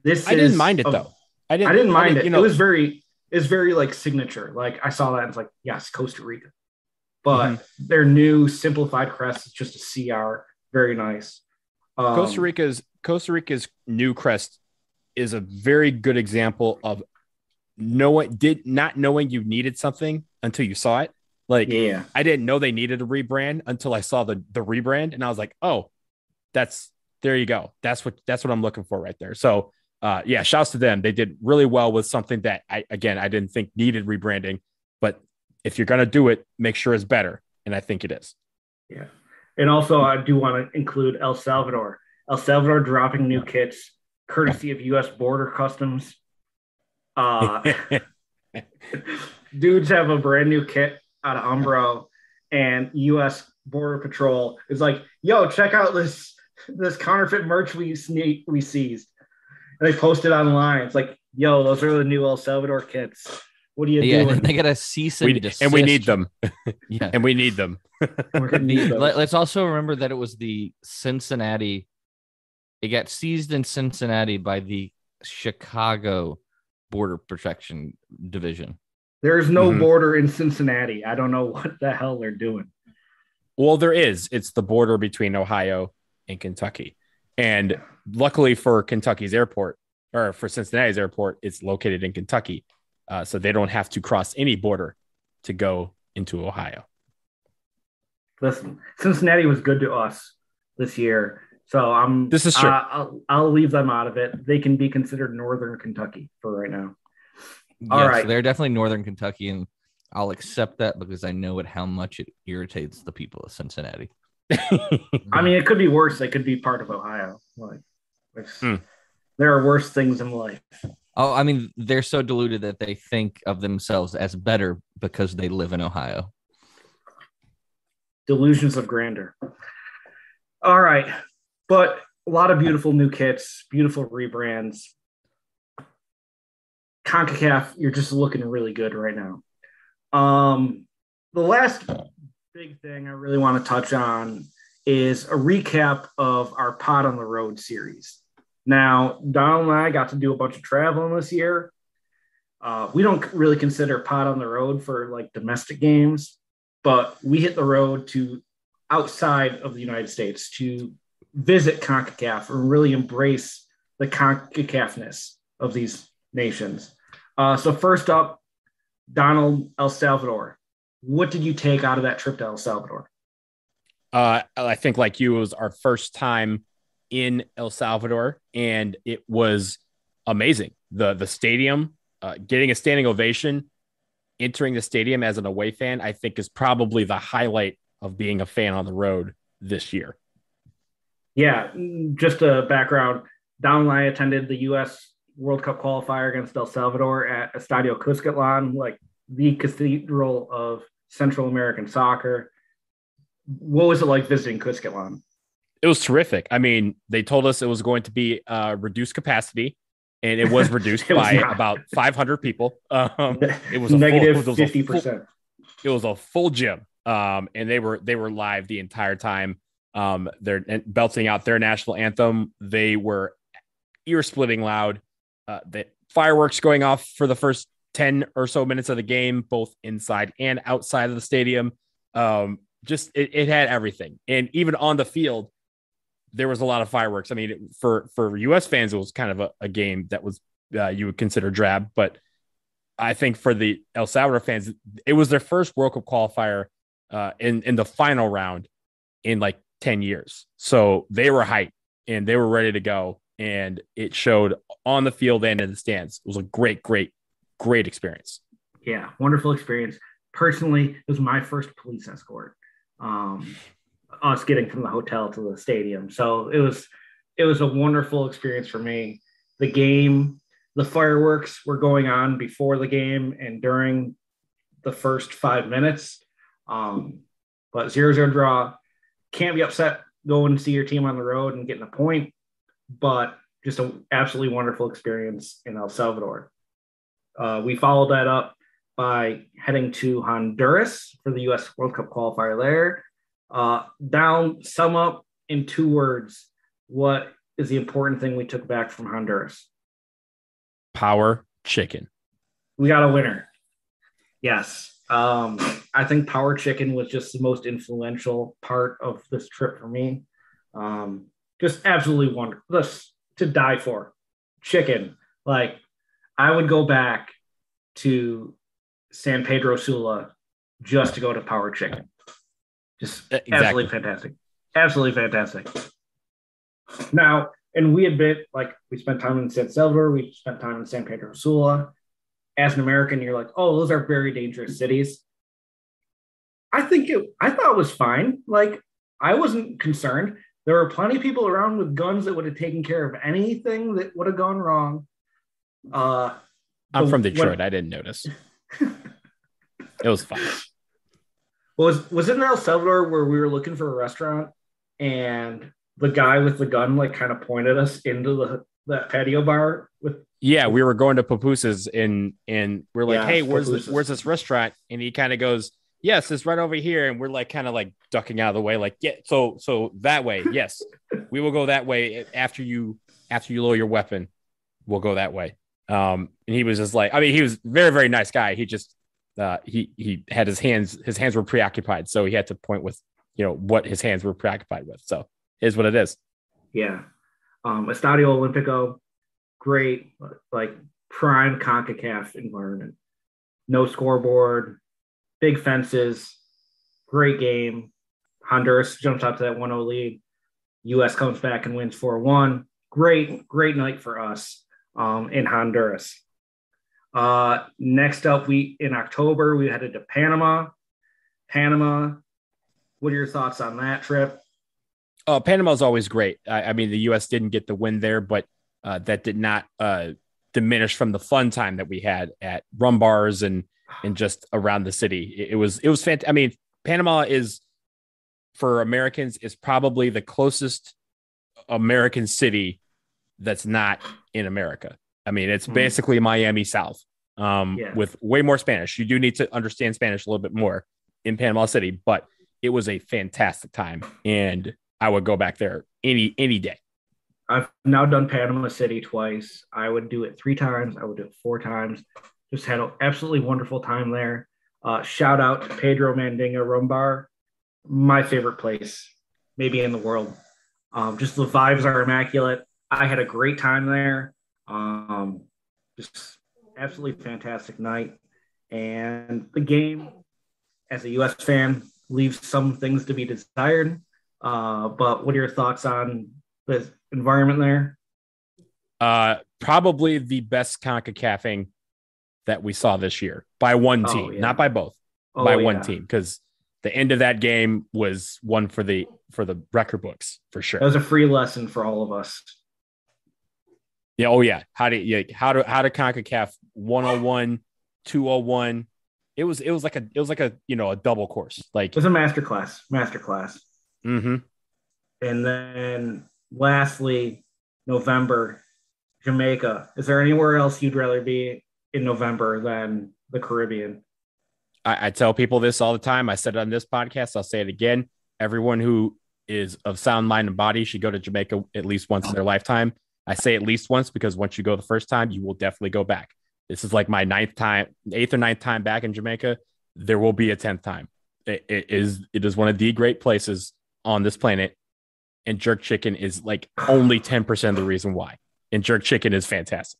This I didn't mind it a, though. I didn't. I didn't mind I didn't, it. You know, it was very. It's very like signature. Like I saw that and it's like, yes, Costa Rica but mm-hmm. their new simplified crest is just a CR. Very nice. Um, Costa Rica's Costa Rica's new crest is a very good example of no one did not knowing you needed something until you saw it. Like yeah. I didn't know they needed a rebrand until I saw the the rebrand and I was like, "Oh, that's there you go. That's what that's what I'm looking for right there." So, uh yeah, shouts to them. They did really well with something that I again, I didn't think needed rebranding, if you're going to do it, make sure it's better. And I think it is. Yeah. And also, I do want to include El Salvador. El Salvador dropping new kits, courtesy of U.S. Border Customs. Uh, dudes have a brand new kit out of Umbro, and U.S. Border Patrol is like, "Yo, check out this this counterfeit merch we sne- we seized." And they posted online. It's like, "Yo, those are the new El Salvador kits. What are you Yeah, doing?" they got a cease and We, desist. and we need them. Yeah. And we need them. We're need The- let, us also remember that it was the Cincinnati. It got seized in Cincinnati by the Chicago Border Protection Division. There is no Mhm. border in Cincinnati. I don't know what the hell they're doing. Well, there is. It's the border between Ohio and Kentucky. And luckily for Kentucky's airport, or for Cincinnati's airport, it's located in Kentucky. Uh, so they don't have to cross any border to go into Ohio. Listen, Cincinnati was good to us this year, so I'm. This is true. Uh, I'll, I'll leave them out of it. They can be considered Northern Kentucky for right now. All yes, right. they're definitely Northern Kentucky, and I'll accept that because I know it how much it irritates the people of Cincinnati. I mean, it could be worse. They could be part of Ohio. Like, it's- Hmm. there are worse things in life. Oh, I mean, they're so deluded that they think of themselves as better because they live in Ohio. Delusions of grandeur. All right, but a lot of beautiful new kits, beautiful rebrands. CONCACAF, you're just looking really good right now. Um, the last big thing I really want to touch on is a recap of our Pod on the Road series. Now, Donald and I got to do a bunch of traveling this year. Uh, we don't really consider Pod on the Road for like domestic games, but we hit the road to outside of the United States to visit CONCACAF and really embrace the CONCACAFness of these nations. Uh, so, first up, Donald El Salvador. What did you take out of that trip to El Salvador? Uh, I think, like you, it was our first time in El Salvador, and it was amazing. the The stadium, uh, getting a standing ovation, entering the stadium as an away fan, I think is probably the highlight of being a fan on the road this year. Yeah, just a background. Donald and I attended the U.S. World Cup qualifier against El Salvador at Estadio Cuscatlan, like the cathedral of Central American soccer. What was it like visiting Cuscatlan? It was terrific. I mean, they told us it was going to be uh, reduced capacity, and it was reduced It by not. about 500 people. Um, it was a Negative full, it was a fifty full- percent. it was a full gym um and they were they were live the entire time um they're belting out their national anthem they were ear splitting loud uh the fireworks going off for the first 10 or so minutes of the game both inside and outside of the stadium um just it, it had everything and even on the field there was a lot of fireworks i mean for for us fans it was kind of a, a game that was uh, you would consider drab but I think for the El Salvador fans, it was their first World Cup qualifier uh, in in the final round in like ten years. So they were hyped and they were ready to go, and it showed on the field and in the stands. It was a great, great, great experience. Yeah, wonderful experience. Personally, it was my first police escort. Um, us getting from the hotel to the stadium, so it was it was a wonderful experience for me. The game, the fireworks were going on before the game and during the first five minutes. Um, but zero zero draw, can't be upset going to see your team on the road and getting a point, but just an absolutely wonderful experience in El Salvador. Uh, we followed that up by heading to Honduras for the U.S. World Cup qualifier there. Uh, down, sum up in two words. What is the important thing we took back from Honduras? Power chicken. We got a winner. Yes. Um, I think Power Chicken was just the most influential part of this trip for me. Um, just absolutely wonderful. This to die for. Chicken. Like, I would go back to San Pedro Sula just to go to Power Chicken. Just Uh, Exactly. absolutely fantastic. Absolutely fantastic. Now, and we had been like we spent time in San Salvador, we spent time in San Pedro Sula. As an American, you're like, oh, those are very dangerous cities. I think it I thought it was fine. Like, I wasn't concerned. There were plenty of people around with guns that would have taken care of anything that would have gone wrong. Uh, I'm from Detroit. when- I didn't notice. it was fine. Was was it in El Salvador where we were looking for a restaurant and the guy with the gun like kind of pointed us into the that patio bar with Yeah, we were going to Papooses and and we're like, Yeah, hey, where's this, where's this restaurant? And he kind of goes, yes, it's right over here. And we're like kind of like ducking out of the way, like, yeah, so so that way, yes, we will go that way after you after you lower your weapon, we'll go that way. Um, and he was just like, I mean, he was very very nice guy. He just uh, he he had his hands his hands were preoccupied, so he had to point with you know what his hands were preoccupied with. So is what it is. yeah. Um estadio olimpico great like prime concacaf environment. No scoreboard big fences great game. Honduras jumps out to that 1-0 lead. Us comes back and wins 4-1 great great night for us um in honduras uh next up we in october we headed to panama panama what are your thoughts on that trip Oh, Panama's always great. I, I mean, the U.S. didn't get the win there, but uh, that did not uh, diminish from the fun time that we had at rum bars and and just around the city. It, it was it was fantastic. I mean, Panama is for Americans is probably the closest American city that's not in America. I mean, it's Mhm. basically Miami South um, Yeah. with way more Spanish. You do need to understand Spanish a little bit more in Panama City, but it was a fantastic time, and I would go back there any any day. I've now done Panama City twice. I would do it three times. I would do it four times. Just had an absolutely wonderful time there. Uh, shout out to Pedro Mandinga Rum Bar, my favorite place, maybe in the world. Um, just the vibes are immaculate. I had a great time there. Um, just absolutely fantastic night. And the game, as a U.S. fan, leaves some things to be desired. Uh, but what are your thoughts on the environment there? Uh, probably the best CONCACAFing that we saw this year by one team, yeah. not by both, Oh, by yeah. one team, because the end of that game was one for the for the record books for sure. That was a free lesson for all of us. Yeah. Oh yeah. How to yeah, how to how to conquer CONCACAF 101, 201. It was it was like a it was like a you know a double course. Like It was a master class, master class. hmm And then lastly, November, Jamaica. Is there anywhere else you'd rather be in November than the Caribbean? I, I tell people this all the time. I said it on this podcast. I'll say it again. Everyone who is of sound mind and body should go to Jamaica at least once in their lifetime. I say at least once because once you go the first time, you will definitely go back. This is like my ninth time, eighth or ninth time back in Jamaica. There will be a tenth time. It, it is it is one of the great places on this planet, and jerk chicken is like only ten percent of the reason why. And jerk chicken is fantastic.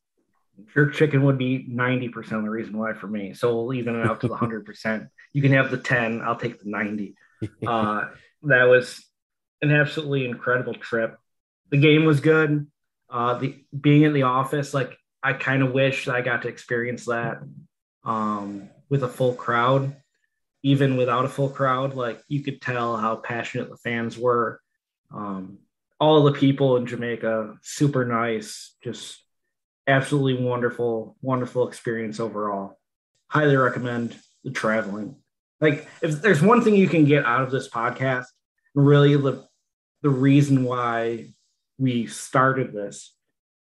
Jerk chicken would be 90% of the reason why for me. So we'll even it out to the 100%. You can have the 10, I'll take the 90. Uh, that was an absolutely incredible trip. The game was good. Uh, the being in the office, like I kind of wish I got to experience that um, with a full crowd. Even without a full crowd, like you could tell how passionate the fans were. Um, all the people in Jamaica, super nice, just absolutely wonderful, wonderful experience overall. Highly recommend the traveling. Like, if there's one thing you can get out of this podcast, really the the reason why we started this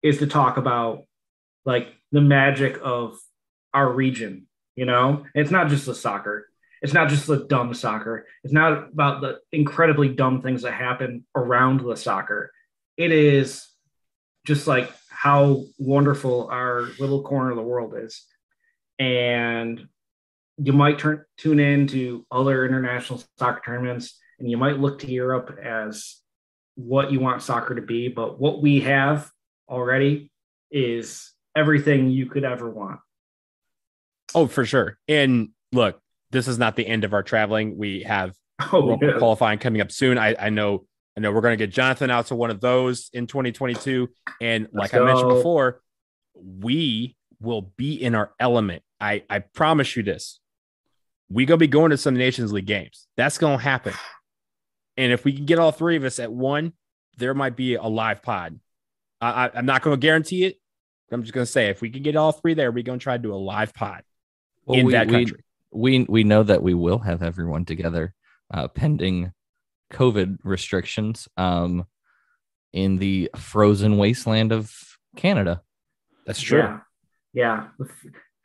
is to talk about like the magic of our region. You know, it's not just the soccer. It's not just the dumb soccer. It's not about the incredibly dumb things that happen around the soccer. It is just like how wonderful our little corner of the world is. And you might turn tune in to other international soccer tournaments and you might look to Europe as what you want soccer to be, but what we have already is everything you could ever want. Oh, for sure. And look, this is not the end of our traveling. We have Oh, yeah. Qualifying coming up soon. I, I know I know we're going to get Jonathan out to one of those in 2022. And like I mentioned before, we will be in our element. I, I promise you this. We gonna be going to some Nations League games. That's gonna happen. And if we can get all three of us at one, there might be a live pod. I, I, I'm not going to guarantee it. I'm just going to say if we can get all three there, we're going to try to do a live pod Well, in we, that country. we we know that we will have everyone together, uh, pending COVID restrictions, um, in the frozen wasteland of Canada. That's true. Yeah. Yeah.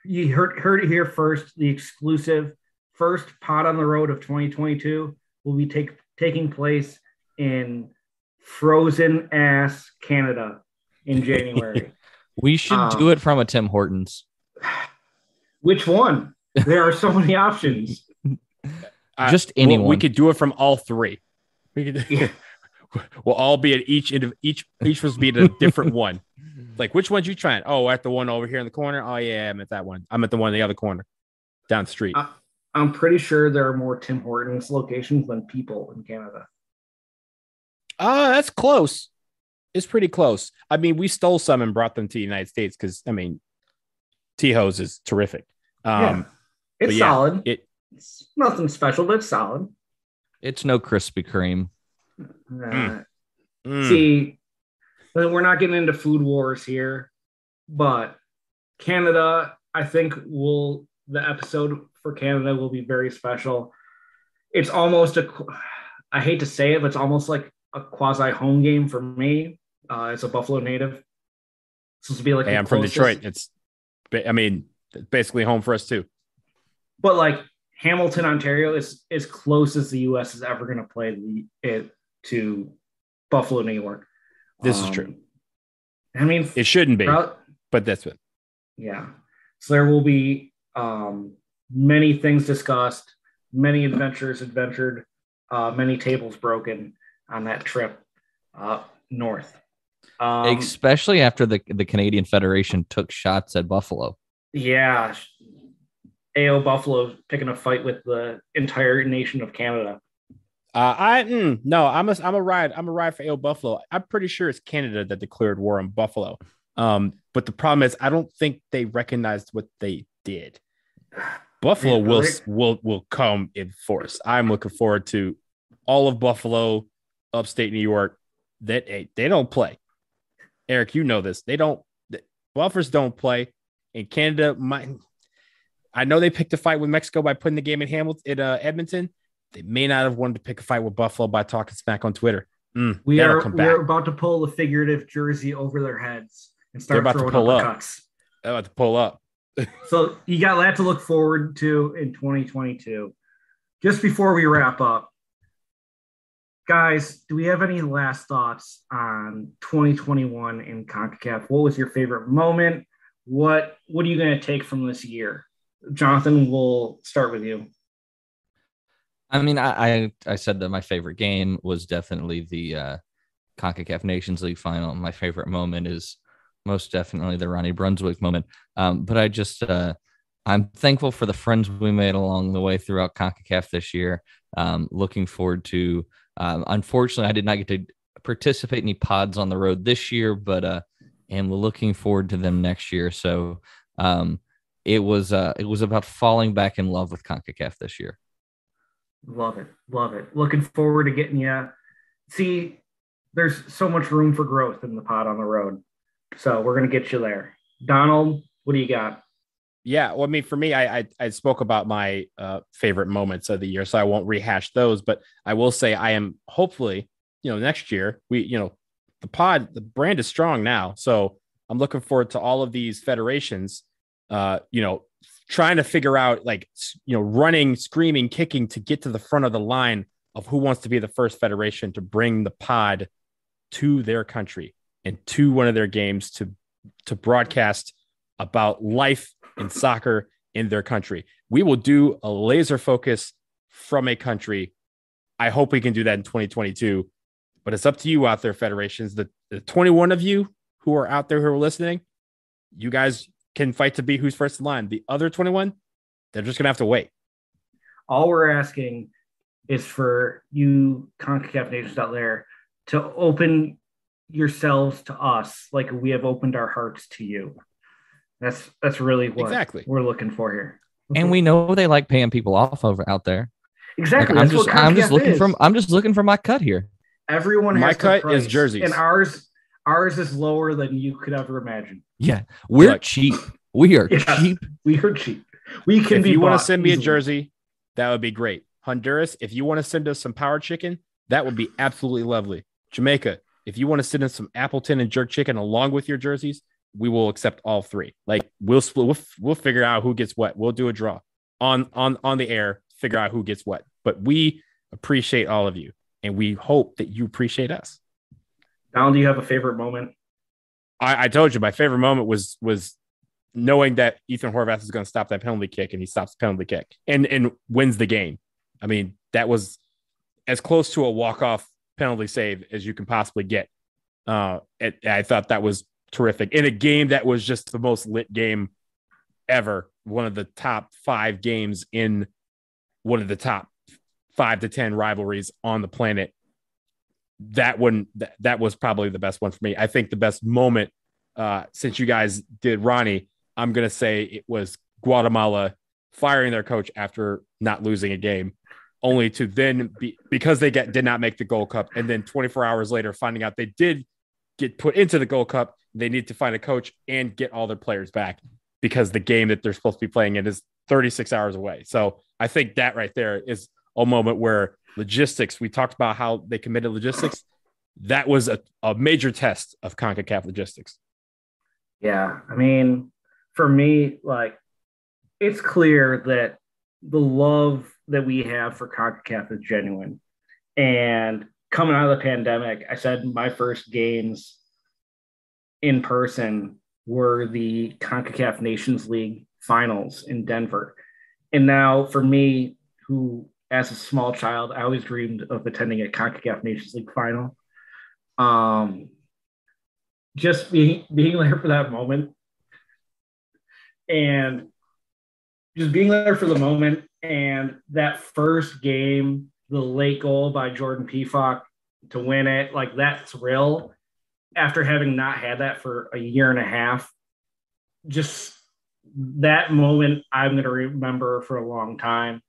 You heard heard it here first. The exclusive first pod on the road of 2022 will be take, taking place in frozen ass Canada in January. We should Um, do it from a Tim Hortons. Which one? There are so many options. Uh, Just we'll- anyone. we could do it from all three. We could. Yeah. we'll all be at each indiv- each each was be at a different one. Like which one's you trying? Oh, at the one over here in the corner. Oh yeah, I'm at that one. I'm at the one in the other corner, down the street. Uh, I'm pretty sure there are more Tim Hortons locations than people in Canada. Ah, that's close. It's pretty close. I mean, we stole some and brought them to the United States because I mean, T-Hose is terrific. Um, yeah. It's yeah, solid. it- it's nothing special, but it's solid. It's no Krispy Kreme. Uh, mm, See, we're not getting into food wars here, but Canada, I think will the episode for Canada will be very special. It's almost a, I hate to say it, but it's almost like a quasi home game for me. Uh, as a Buffalo native, this will be like hey, I'm from Detroit. It's, I mean, basically home for us too. but like Hamilton, Ontario is as close as the U.S. is ever going to play the, it to Buffalo, New York. This is Um, true. I mean, It shouldn't be, but that's it. yeah. So there will be um, many things discussed, many adventures adventured, uh, many tables broken on that trip uh, north. Um, Especially after the, the Canadian Federation took shots at Buffalo. yeah. AO Buffalo picking a fight with the entire nation of Canada. Uh, I mm, no, I'm a I'm a ride. I'm a ride for AO Buffalo. I'm pretty sure it's Canada that declared war on Buffalo. Um, but the problem is, I don't think they recognized what they did. Buffalo Yeah, will right. will will come in force. I'm looking forward to all of Buffalo, upstate New York. That hey, they don't play. Eric, you know this. They don't. The Buffers don't play. In Canada, my I know they picked a fight with Mexico by putting the game in Hamilton in uh, Edmonton. They may not have wanted to pick a fight with Buffalo by talking smack on Twitter. Mm, We are we are about to pull the figurative jersey over their heads and They're start throwing pull up. They're about to pull up. So you got that to look forward to in 2022. Just before we wrap up, guys, do we have any last thoughts on 2021 in CONCACAF? What was your favorite moment? What What are you going to take from this year? Jonathan, we'll start with you. I mean, I, I I said that my favorite game was definitely the uh, Concacaf Nations League final. My favorite moment is most definitely the Ronnie Brunswijk moment. Um, but I just uh, I'm thankful for the friends we made along the way throughout Concacaf this year. Um, looking forward to. Um, unfortunately, I did not get to participate in any pods on the road this year, but uh, am looking forward to them next year. So um, it was uh, it was about falling back in love with Concacaf this year. Love it. Love it. Looking forward to getting you. See, there's so much room for growth in the pod on the road. So we're going to get you there. Donald, what do you got? Yeah, well, I mean, for me, I I, I spoke about my uh, favorite moments of the year, so I won't rehash those. But I will say, I am hopefully, you know, next year we, you know, the pod, the brand is strong now, so I'm looking forward to all of these federations, uh, you know, trying to figure out like, you know, running, screaming, kicking to get to the front of the line of who wants to be the first federation to bring the pod to their country and to one of their games to to broadcast about life in soccer in their country. We will do a laser focus from a country. I hope we can do that in 2022, but it's up to you out there, federations. The, the 21 of you who are out there who are listening, you guys can fight to be who's first in line. The other 21, they're just going to have to wait. All we're asking is for you CONCACAF nations out there to open yourselves to us like we have opened our hearts to you. That's that's really what Exactly. we're looking for here. And we know they like paying people off over out there. Exactly. Like, I'm that's what just I'm just looking is. from I'm just looking for my cut here. everyone. Has my has cut their is price, jerseys. and ours ours is lower than you could ever imagine. Yeah, we're Look. cheap. We are Yeah. cheap. We are cheap. We can if be. you want to send me a jersey, that would be great. Honduras, if you want to send us some power chicken, that would be absolutely lovely. Jamaica, if you want to send us some Appleton and jerk chicken along with your jerseys, we will accept all three. Like we'll split, we'll, we'll figure out who gets what. We'll do a draw on on on the air, figure out who gets what. But we appreciate all of you, and we hope that you appreciate us. Donald, do you have a favorite moment? I, I told you my favorite moment was was knowing that Ethan Horvath is going to stop that penalty kick, and he stops the penalty kick and and wins the game. I mean, that was as close to a walk off penalty save as you can possibly get. Uh, it, I thought that was terrific in a game that was just the most lit game ever. One of the top five games in one of the top five to ten rivalries on the planet. That one, that, that was probably the best one for me. I think the best moment uh, since you guys did Ronnie, I'm gonna say it was Guatemala firing their coach after not losing a game, only to then be because they get did not make the Gold Cup, and then 24 hours later finding out they did get put into the Gold Cup. They need to find a coach and get all their players back because the game that they're supposed to be playing in is 36 hours away. So I think that right there is a moment where logistics. We talked about how they committed logistics. That was a, a major test of CONCACAF logistics. Yeah, I mean, for me, like, it's clear that the love that we have for CONCACAF is genuine. And coming out of the pandemic, I said my first games in person were the CONCACAF Nations League finals in Denver. And now, for me, who as a small child, I always dreamed of attending a CONCACAF Nations League final. Um, just being being there for that moment and just being there for the moment and that first game the late goal by jordan Pefok to win it like that thrill after having not had that for a year and a half just that moment i'm going to remember for a long time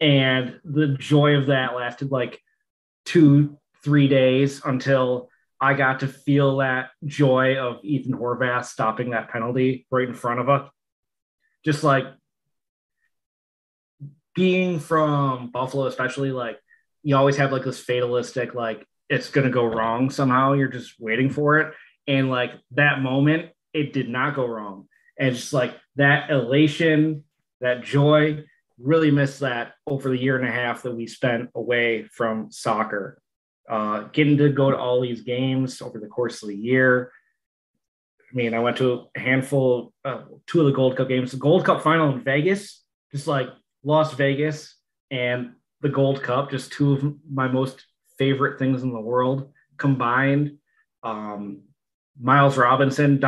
and the joy of that lasted like two three days until I got to feel that joy of Ethan Horvath stopping that penalty right in front of us. Just like being from Buffalo, especially, like you always have like this fatalistic, like it's going to go wrong somehow. You're just waiting for it. And like that moment, it did not go wrong. And just like that elation, that joy, really missed that over the year and a half that we spent away from soccer uh, getting to go to all these games over the course of the year. I mean, I went to a handful, uh, two of the Gold Cup games, the Gold Cup final in Vegas, just like Las Vegas and the Gold Cup, just two of my most favorite things in the world combined. Um, Miles Robinson,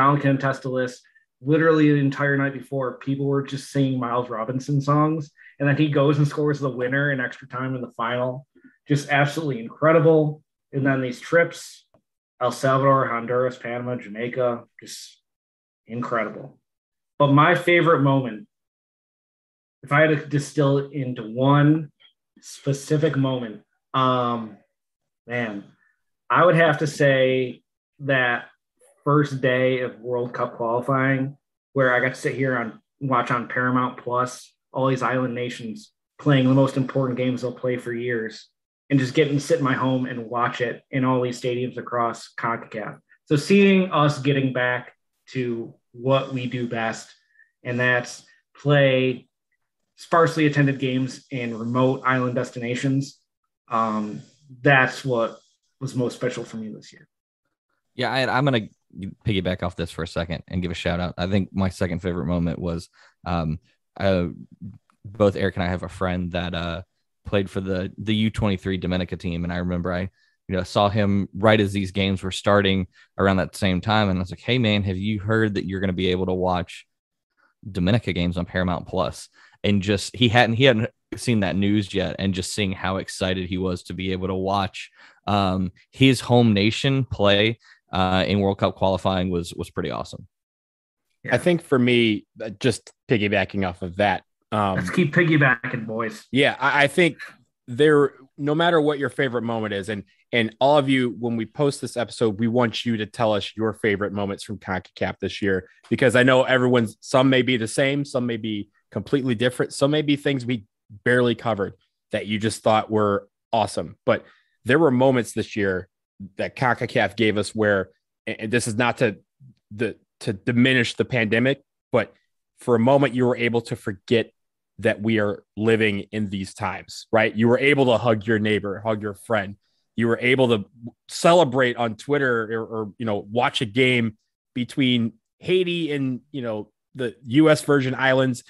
to this. Literally the entire night before, people were just singing Miles Robinson songs, and then he goes and scores the winner in extra time in the final just absolutely incredible. And then these trips, El Salvador, Honduras, Panama, Jamaica, just incredible. But my favorite moment, if I had to distill it into one specific moment, um, man, I would have to say that first day of World Cup qualifying, where I got to sit here on watch on Paramount Plus all these island nations playing the most important games they'll play for years and just getting to sit in my home and watch it in all these stadiums across CONCACAF. So seeing us getting back to what we do best, and that's play sparsely attended games in remote island destinations. Um, that's what was most special for me this year. Yeah, I, I'm gonna piggyback off this for a second and give a shout out. I think my second favorite moment was um, uh, both Eric and I have a friend that uh, played for the the U23 Dominica team, and I remember I you know saw him right as these games were starting around that same time, and I was like, "Hey man, have you heard that you're going to be able to watch Dominica games on Paramount Plus?" And just he hadn't he hadn't seen that news yet, and just seeing how excited he was to be able to watch um, his home nation play uh, in World Cup qualifying was was pretty awesome. I think for me, uh, just piggybacking off of that, um, Let's keep piggybacking, boys. Yeah, I, I think there no matter what your favorite moment is and and all of you when we post this episode we want you to tell us your favorite moments from CONCACAF this year because I know everyone's some may be the same some may be completely different some may be things we barely covered that you just thought were awesome but there were moments this year that CONCACAF gave us where and this is not to the to diminish the pandemic but for a moment you were able to forget that we are living in these times, right? You were able to hug your neighbor, hug your friend. You were able to celebrate on Twitter or, or you know, watch a game between Haiti and, you know, the US Virgin Islands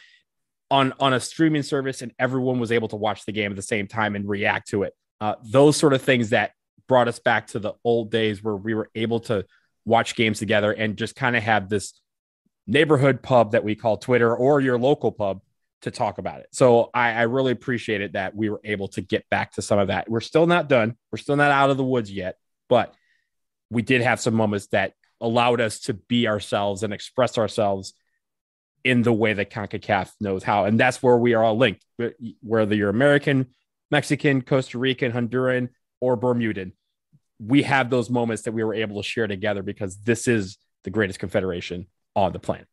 on on a streaming service and everyone was able to watch the game at the same time and react to it. Uh, those sort of things that brought us back to the old days where we were able to watch games together and just kind of have this neighborhood pub that we call Twitter or your local pub to talk about it. So I, I really appreciated that we were able to get back to some of that. We're still not done. We're still not out of the woods yet, but we did have some moments that allowed us to be ourselves and express ourselves in the way that CONCACAF knows how. And that's where we are all linked, whether you're American, Mexican, Costa Rican, Honduran, or Bermudan. We have those moments that we were able to share together because this is the greatest confederation on the planet.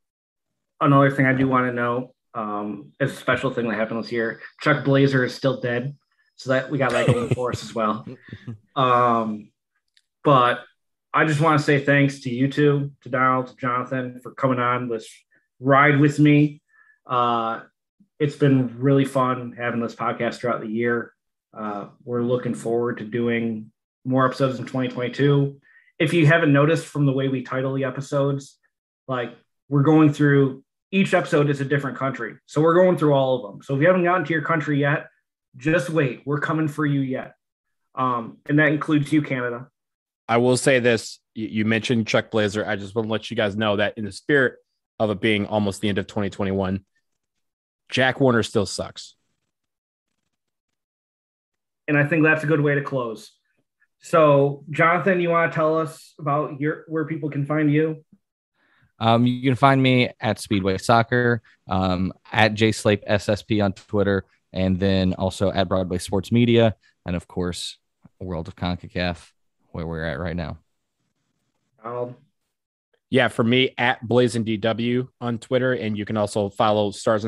Another thing I do want to know um, it's a special thing that happened this year. Chuck Blazer is still dead, so that we got that going for us as well. Um, but I just want to say thanks to you two, to Donald, to Jonathan for coming on this ride with me. Uh, it's been really fun having this podcast throughout the year. Uh, we're looking forward to doing more episodes in 2022. If you haven't noticed from the way we title the episodes, like we're going through each episode is a different country. So we're going through all of them. So if you haven't gotten to your country yet, just wait. We're coming for you yet. Um, and that includes you, Canada. I will say this. You mentioned Chuck Blazer. I just want to let you guys know that in the spirit of it being almost the end of 2021, Jack Warner still sucks. And I think that's a good way to close. So, Jonathan, you want to tell us about your where people can find you? Um, you can find me at Speedway Soccer, um, at JSlape SSP on Twitter, and then also at Broadway Sports Media, and of course, World of CONCACAF, where we're at right now. Um, yeah, for me at Blazing DW on Twitter, and you can also follow Stars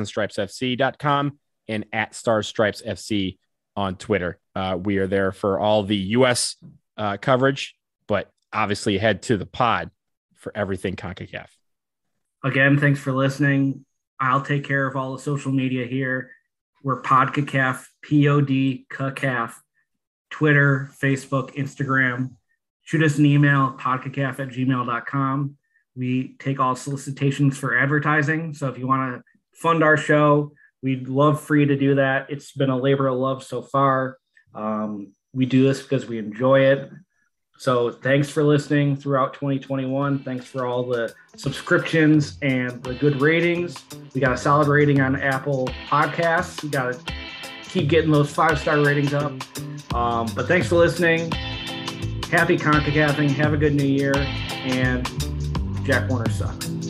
and at Stars Stripes FC on Twitter. Uh, we are there for all the U.S. Uh, coverage, but obviously head to the pod for everything CONCACAF. Again, thanks for listening. I'll take care of all the social media here. We're PodCACAF, P O D CACAF, Twitter, Facebook, Instagram. Shoot us an email, podcacaf at gmail.com. We take all solicitations for advertising. So if you want to fund our show, we'd love for you to do that. It's been a labor of love so far. Um, we do this because we enjoy it. So thanks for listening throughout 2021. Thanks for all the subscriptions and the good ratings. We got a solid rating on Apple Podcasts. We got to keep getting those five star ratings up. Um, but thanks for listening. Happy CONCACAFing. Have a good new year. And Jack Warner sucks.